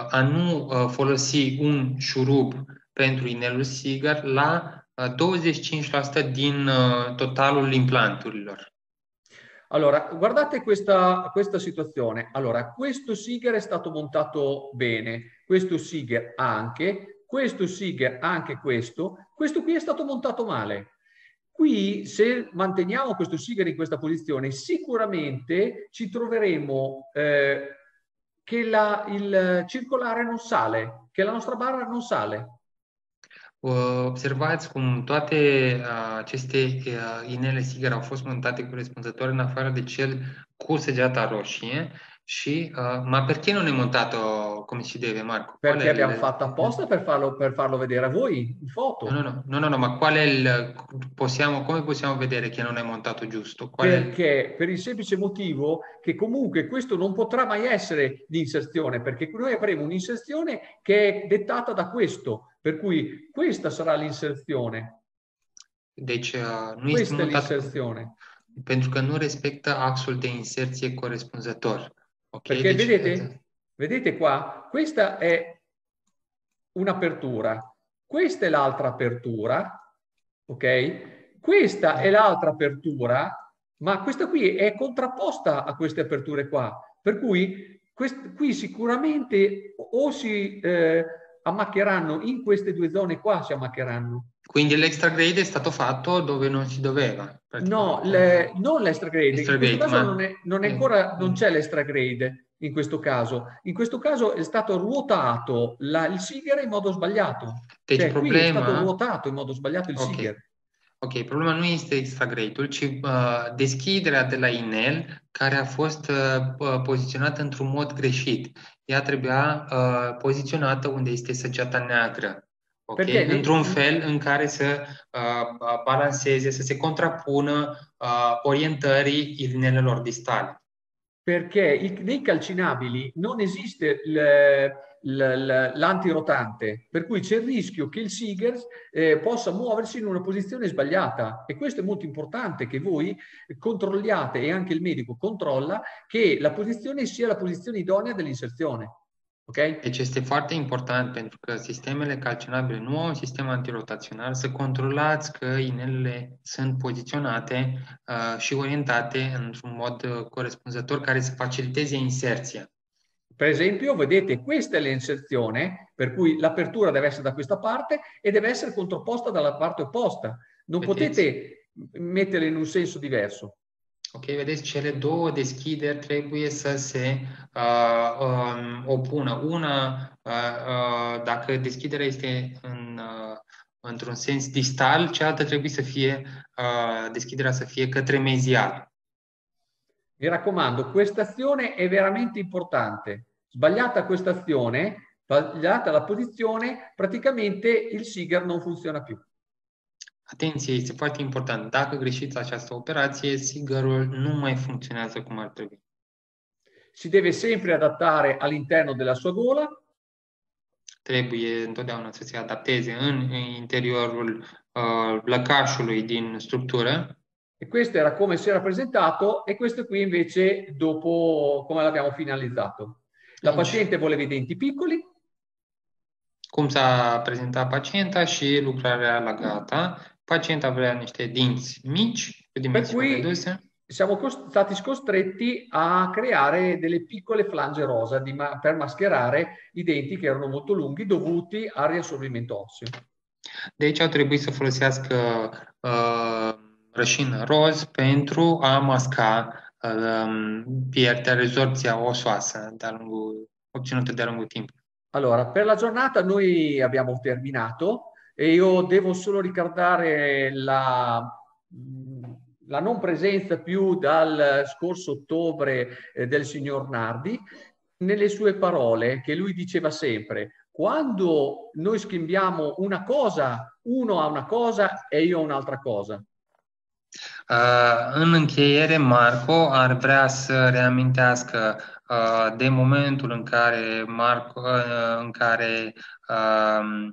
a nu uh, folosi un șurub pentru inelul Siger la uh, 25% din uh, totalul implanturilor. Allora, guardate questa, questa situazione. Allora, questo Siger è stato montato bene, questo Siger anche, questo Siger anche questo, questo qui è stato montato male. Qui, se manteniamo questo Siger in questa posizione, sicuramente ci troveremo eh, che la, il circolare non sale, che la nostra barra non sale. Observați cum toate uh, aceste uh, inele Siger au fost montate corespunzător în afară de cel cu săgeata roșie și, uh, ma perché non è montato come si deve, Marco? Qual Perché abbiamo il... fatto apposta per farlo, per farlo, vedere a voi in foto. No, no, no, no, no ma qual è il... Possiamo, come possiamo vedere che non è montato giusto? Qual perché? È... Per il semplice motivo che comunque questo non potrà mai essere l'inserzione, perché noi avremo un'inserzione che è dettata da questo, per cui questa sarà l'inserzione. Deci, uh, questa este montat... l'inserzione. Pentru că nu respectă axul de inserție corespunzător. Okay, Perché vedete, vedete qua, questa è un'apertura, questa è l'altra apertura, ok? Questa è l'altra apertura, ma questa qui è contrapposta a queste aperture qua, per cui quest- qui sicuramente o si eh, ammaccheranno in queste due zone qua, si ammaccheranno. Quindi l'extra grade è stato fatto dove non si doveva? No, le, non l'extra grade. Extra in questo caso ma... non, è, non, è ancora, non c'è l'extra grade in questo caso. In questo caso è stato ruotato la, il Siger in modo sbagliato. Deci cioè, problema... è stato ruotato in modo sbagliato il okay. Siger. Ok, problema nu este extra grade ci uh, deschiderea de la inel care a fost uh, poziționată într-un mod greșit. Ea trebuia uh, poziționată unde este săgeata neagră. Okay? Într-un fel în care să uh, balanceze, să se contrapună uh, orientării inelelor distali. Perché nei calcinabili non esiste l'antirotante, per cui c'è il rischio che il Seegers eh, possa muoversi in una posizione sbagliata e questo è molto importante che voi controlliate e anche il medico controlla che la posizione sia la posizione idonea dell'inserzione. Okay? Deci este foarte important pentru că sistemele calcinabile nu au un sistem antirotațional să controlați că inelele sunt poziționate uh, și orientate într-un mod uh, corespunzător care să faciliteze inserția. Per esempio, vedete, questa è l'inserzione, per cui l'apertura deve essere da questa parte e deve essere contrapposta dalla parte opposta. Non Vedete. potete metterle in un senso diverso. Ok, vedeți, cele două deschideri trebuie să se uh, um, opună. Una, uh, uh, dacă deschiderea este în, uh, într-un sens distal, cealaltă trebuie să fie, uh, deschiderea să fie către mezial. Mi raccomando, questa azione è veramente importante. Sbagliata questa azione, sbagliata la posizione, praticamente il Siger non funziona più. Atenție, este foarte important. Dacă greșiți această operație, Sigerul nu mai funcționează cum ar trebui. Si deve sempre adattare all'interno della sua gola. Trebuie întotdeauna să se adapteze în interiorul uh, lăcașului din structură. E questo era come si era presentato e questo qui invece dopo come l'abbiamo finalizzato. La paziente voleva i denti piccoli. Cum s-a prezentat pacienta și lucrarea la gata. Pacienta vrea niște dinți mici, cu dimensiuni reduse. Siamo cost- stati costretti a creare delle piccole flange rosa ma- per mascherare i denti che erano molto lunghi dovuti al riassorbimento osseo. Deci au trebuit să folosească uh, rășină roz pentru a masca uh, pierderea, rezorpția osoasă de-a lungul, obținută de-a lungul timpului. Allora, per la giornata noi abbiamo terminato e io devo solo ricordare la, la non presenza più dal scorso ottobre eh, del signor Nardi nelle sue parole che lui diceva sempre quando noi scambiamo una cosa, uno ha una cosa e io ho un'altra cosa. Uh, în încheiere, Marco ar vrea să reamintească uh, de momentul în care Marco, uh, în care uh,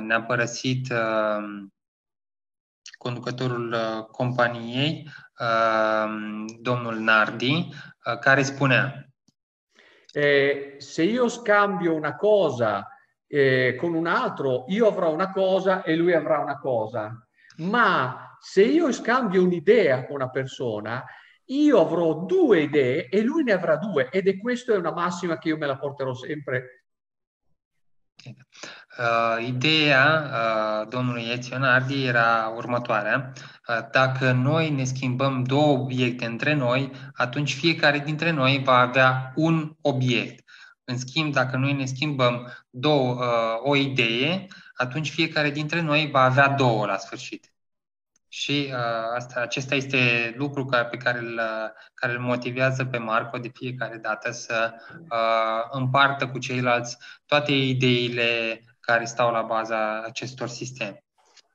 ne-a părăsit uh, conducătorul uh, companiei, uh, domnul Nardi, uh, care spunea eh, se io scambio una cosa eh, con un altro, io avrò una cosa e lui avrà una cosa. Ma se io scambio un'idea con una persona, io avrò due idee e lui ne avrà due. Ed è questa è una massima che io me la porterò sempre. Uh, ideea uh, domnului Ezionardi era următoarea. Uh, dacă noi ne schimbăm două obiecte între noi, atunci fiecare dintre noi va avea un obiect. În schimb, dacă noi ne schimbăm două, uh, o idee, atunci fiecare dintre noi va avea două la sfârșit. Și uh, asta, acesta este lucru ca, pe care îl, care îl motivează pe Marco de fiecare dată să uh, împartă cu ceilalți toate ideile care stau la baza acestor sistemi.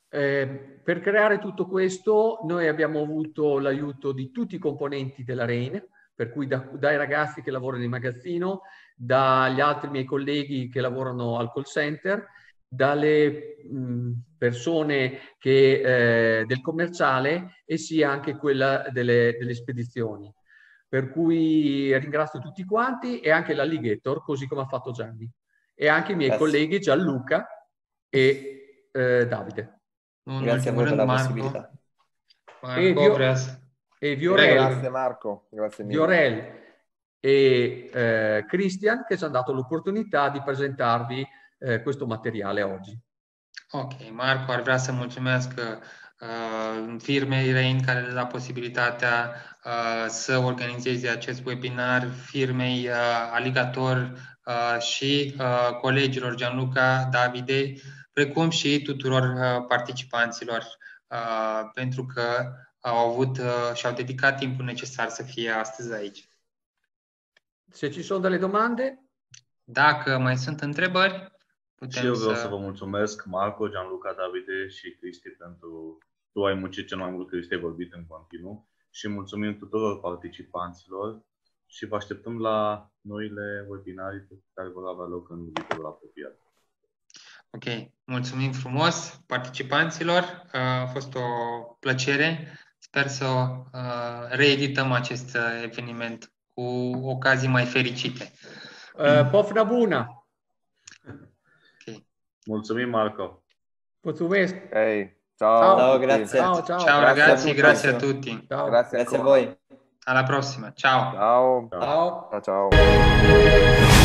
Eh, per creare tutto questo noi abbiamo avuto l'aiuto di tutti i componenti della REIN, per cui da, dai ragazzi che lavorano in magazzino, dagli altri miei colleghi che lavorano al call center, dalle mh, persone che, eh, del commerciale e sia anche quella delle, delle, spedizioni. Per cui ringrazio tutti quanti e anche l'Alligator, così come ha fatto Gianni, e anche i miei Grazie. colleghi Gianluca e eh, Davide. Non Grazie a voi per la Marco. possibilità. Marco, e, Vio- e Viorel, Grazie Marco, Grazie mille. Viorel e eh, Christian che ci hanno dato l'opportunità di presentarvi eh, questo materiale oggi. Ok, Marco ar vrea să mulțumesc uh, firmei REIN care le da posibilitatea uh, să organizeze acest webinar, firmei uh, Aligator uh, și uh, colegilor Gianluca, Davide, precum și tuturor uh, participanților, uh, pentru că au avut uh, și au dedicat timpul necesar să fie astăzi aici. Se ci sono delle domande? Dacă mai sunt întrebări, Putem și eu vreau să... să vă mulțumesc, Marco, Gianluca, Davide și Cristi, pentru tu ai muncit cel mai mult, Cristi, ai vorbit în continuu și mulțumim tuturor participanților și vă așteptăm la noile webinarii care vor avea loc în viitorul apropiat. Ok, mulțumim frumos participanților, a fost o plăcere. Sper să uh, reedităm acest eveniment cu ocazii mai fericite. Uh, poftă bună! Mulțumim, Marco. Mulțumesc. Hey, ciao. Ciao, ciao grazie. Ciao, ciao. ciao ragazzi, grazie a tutti. Ciao. Grazie, grazie a voi. Alla prossima. Ciao. Ciao. Ciao. ciao. ciao.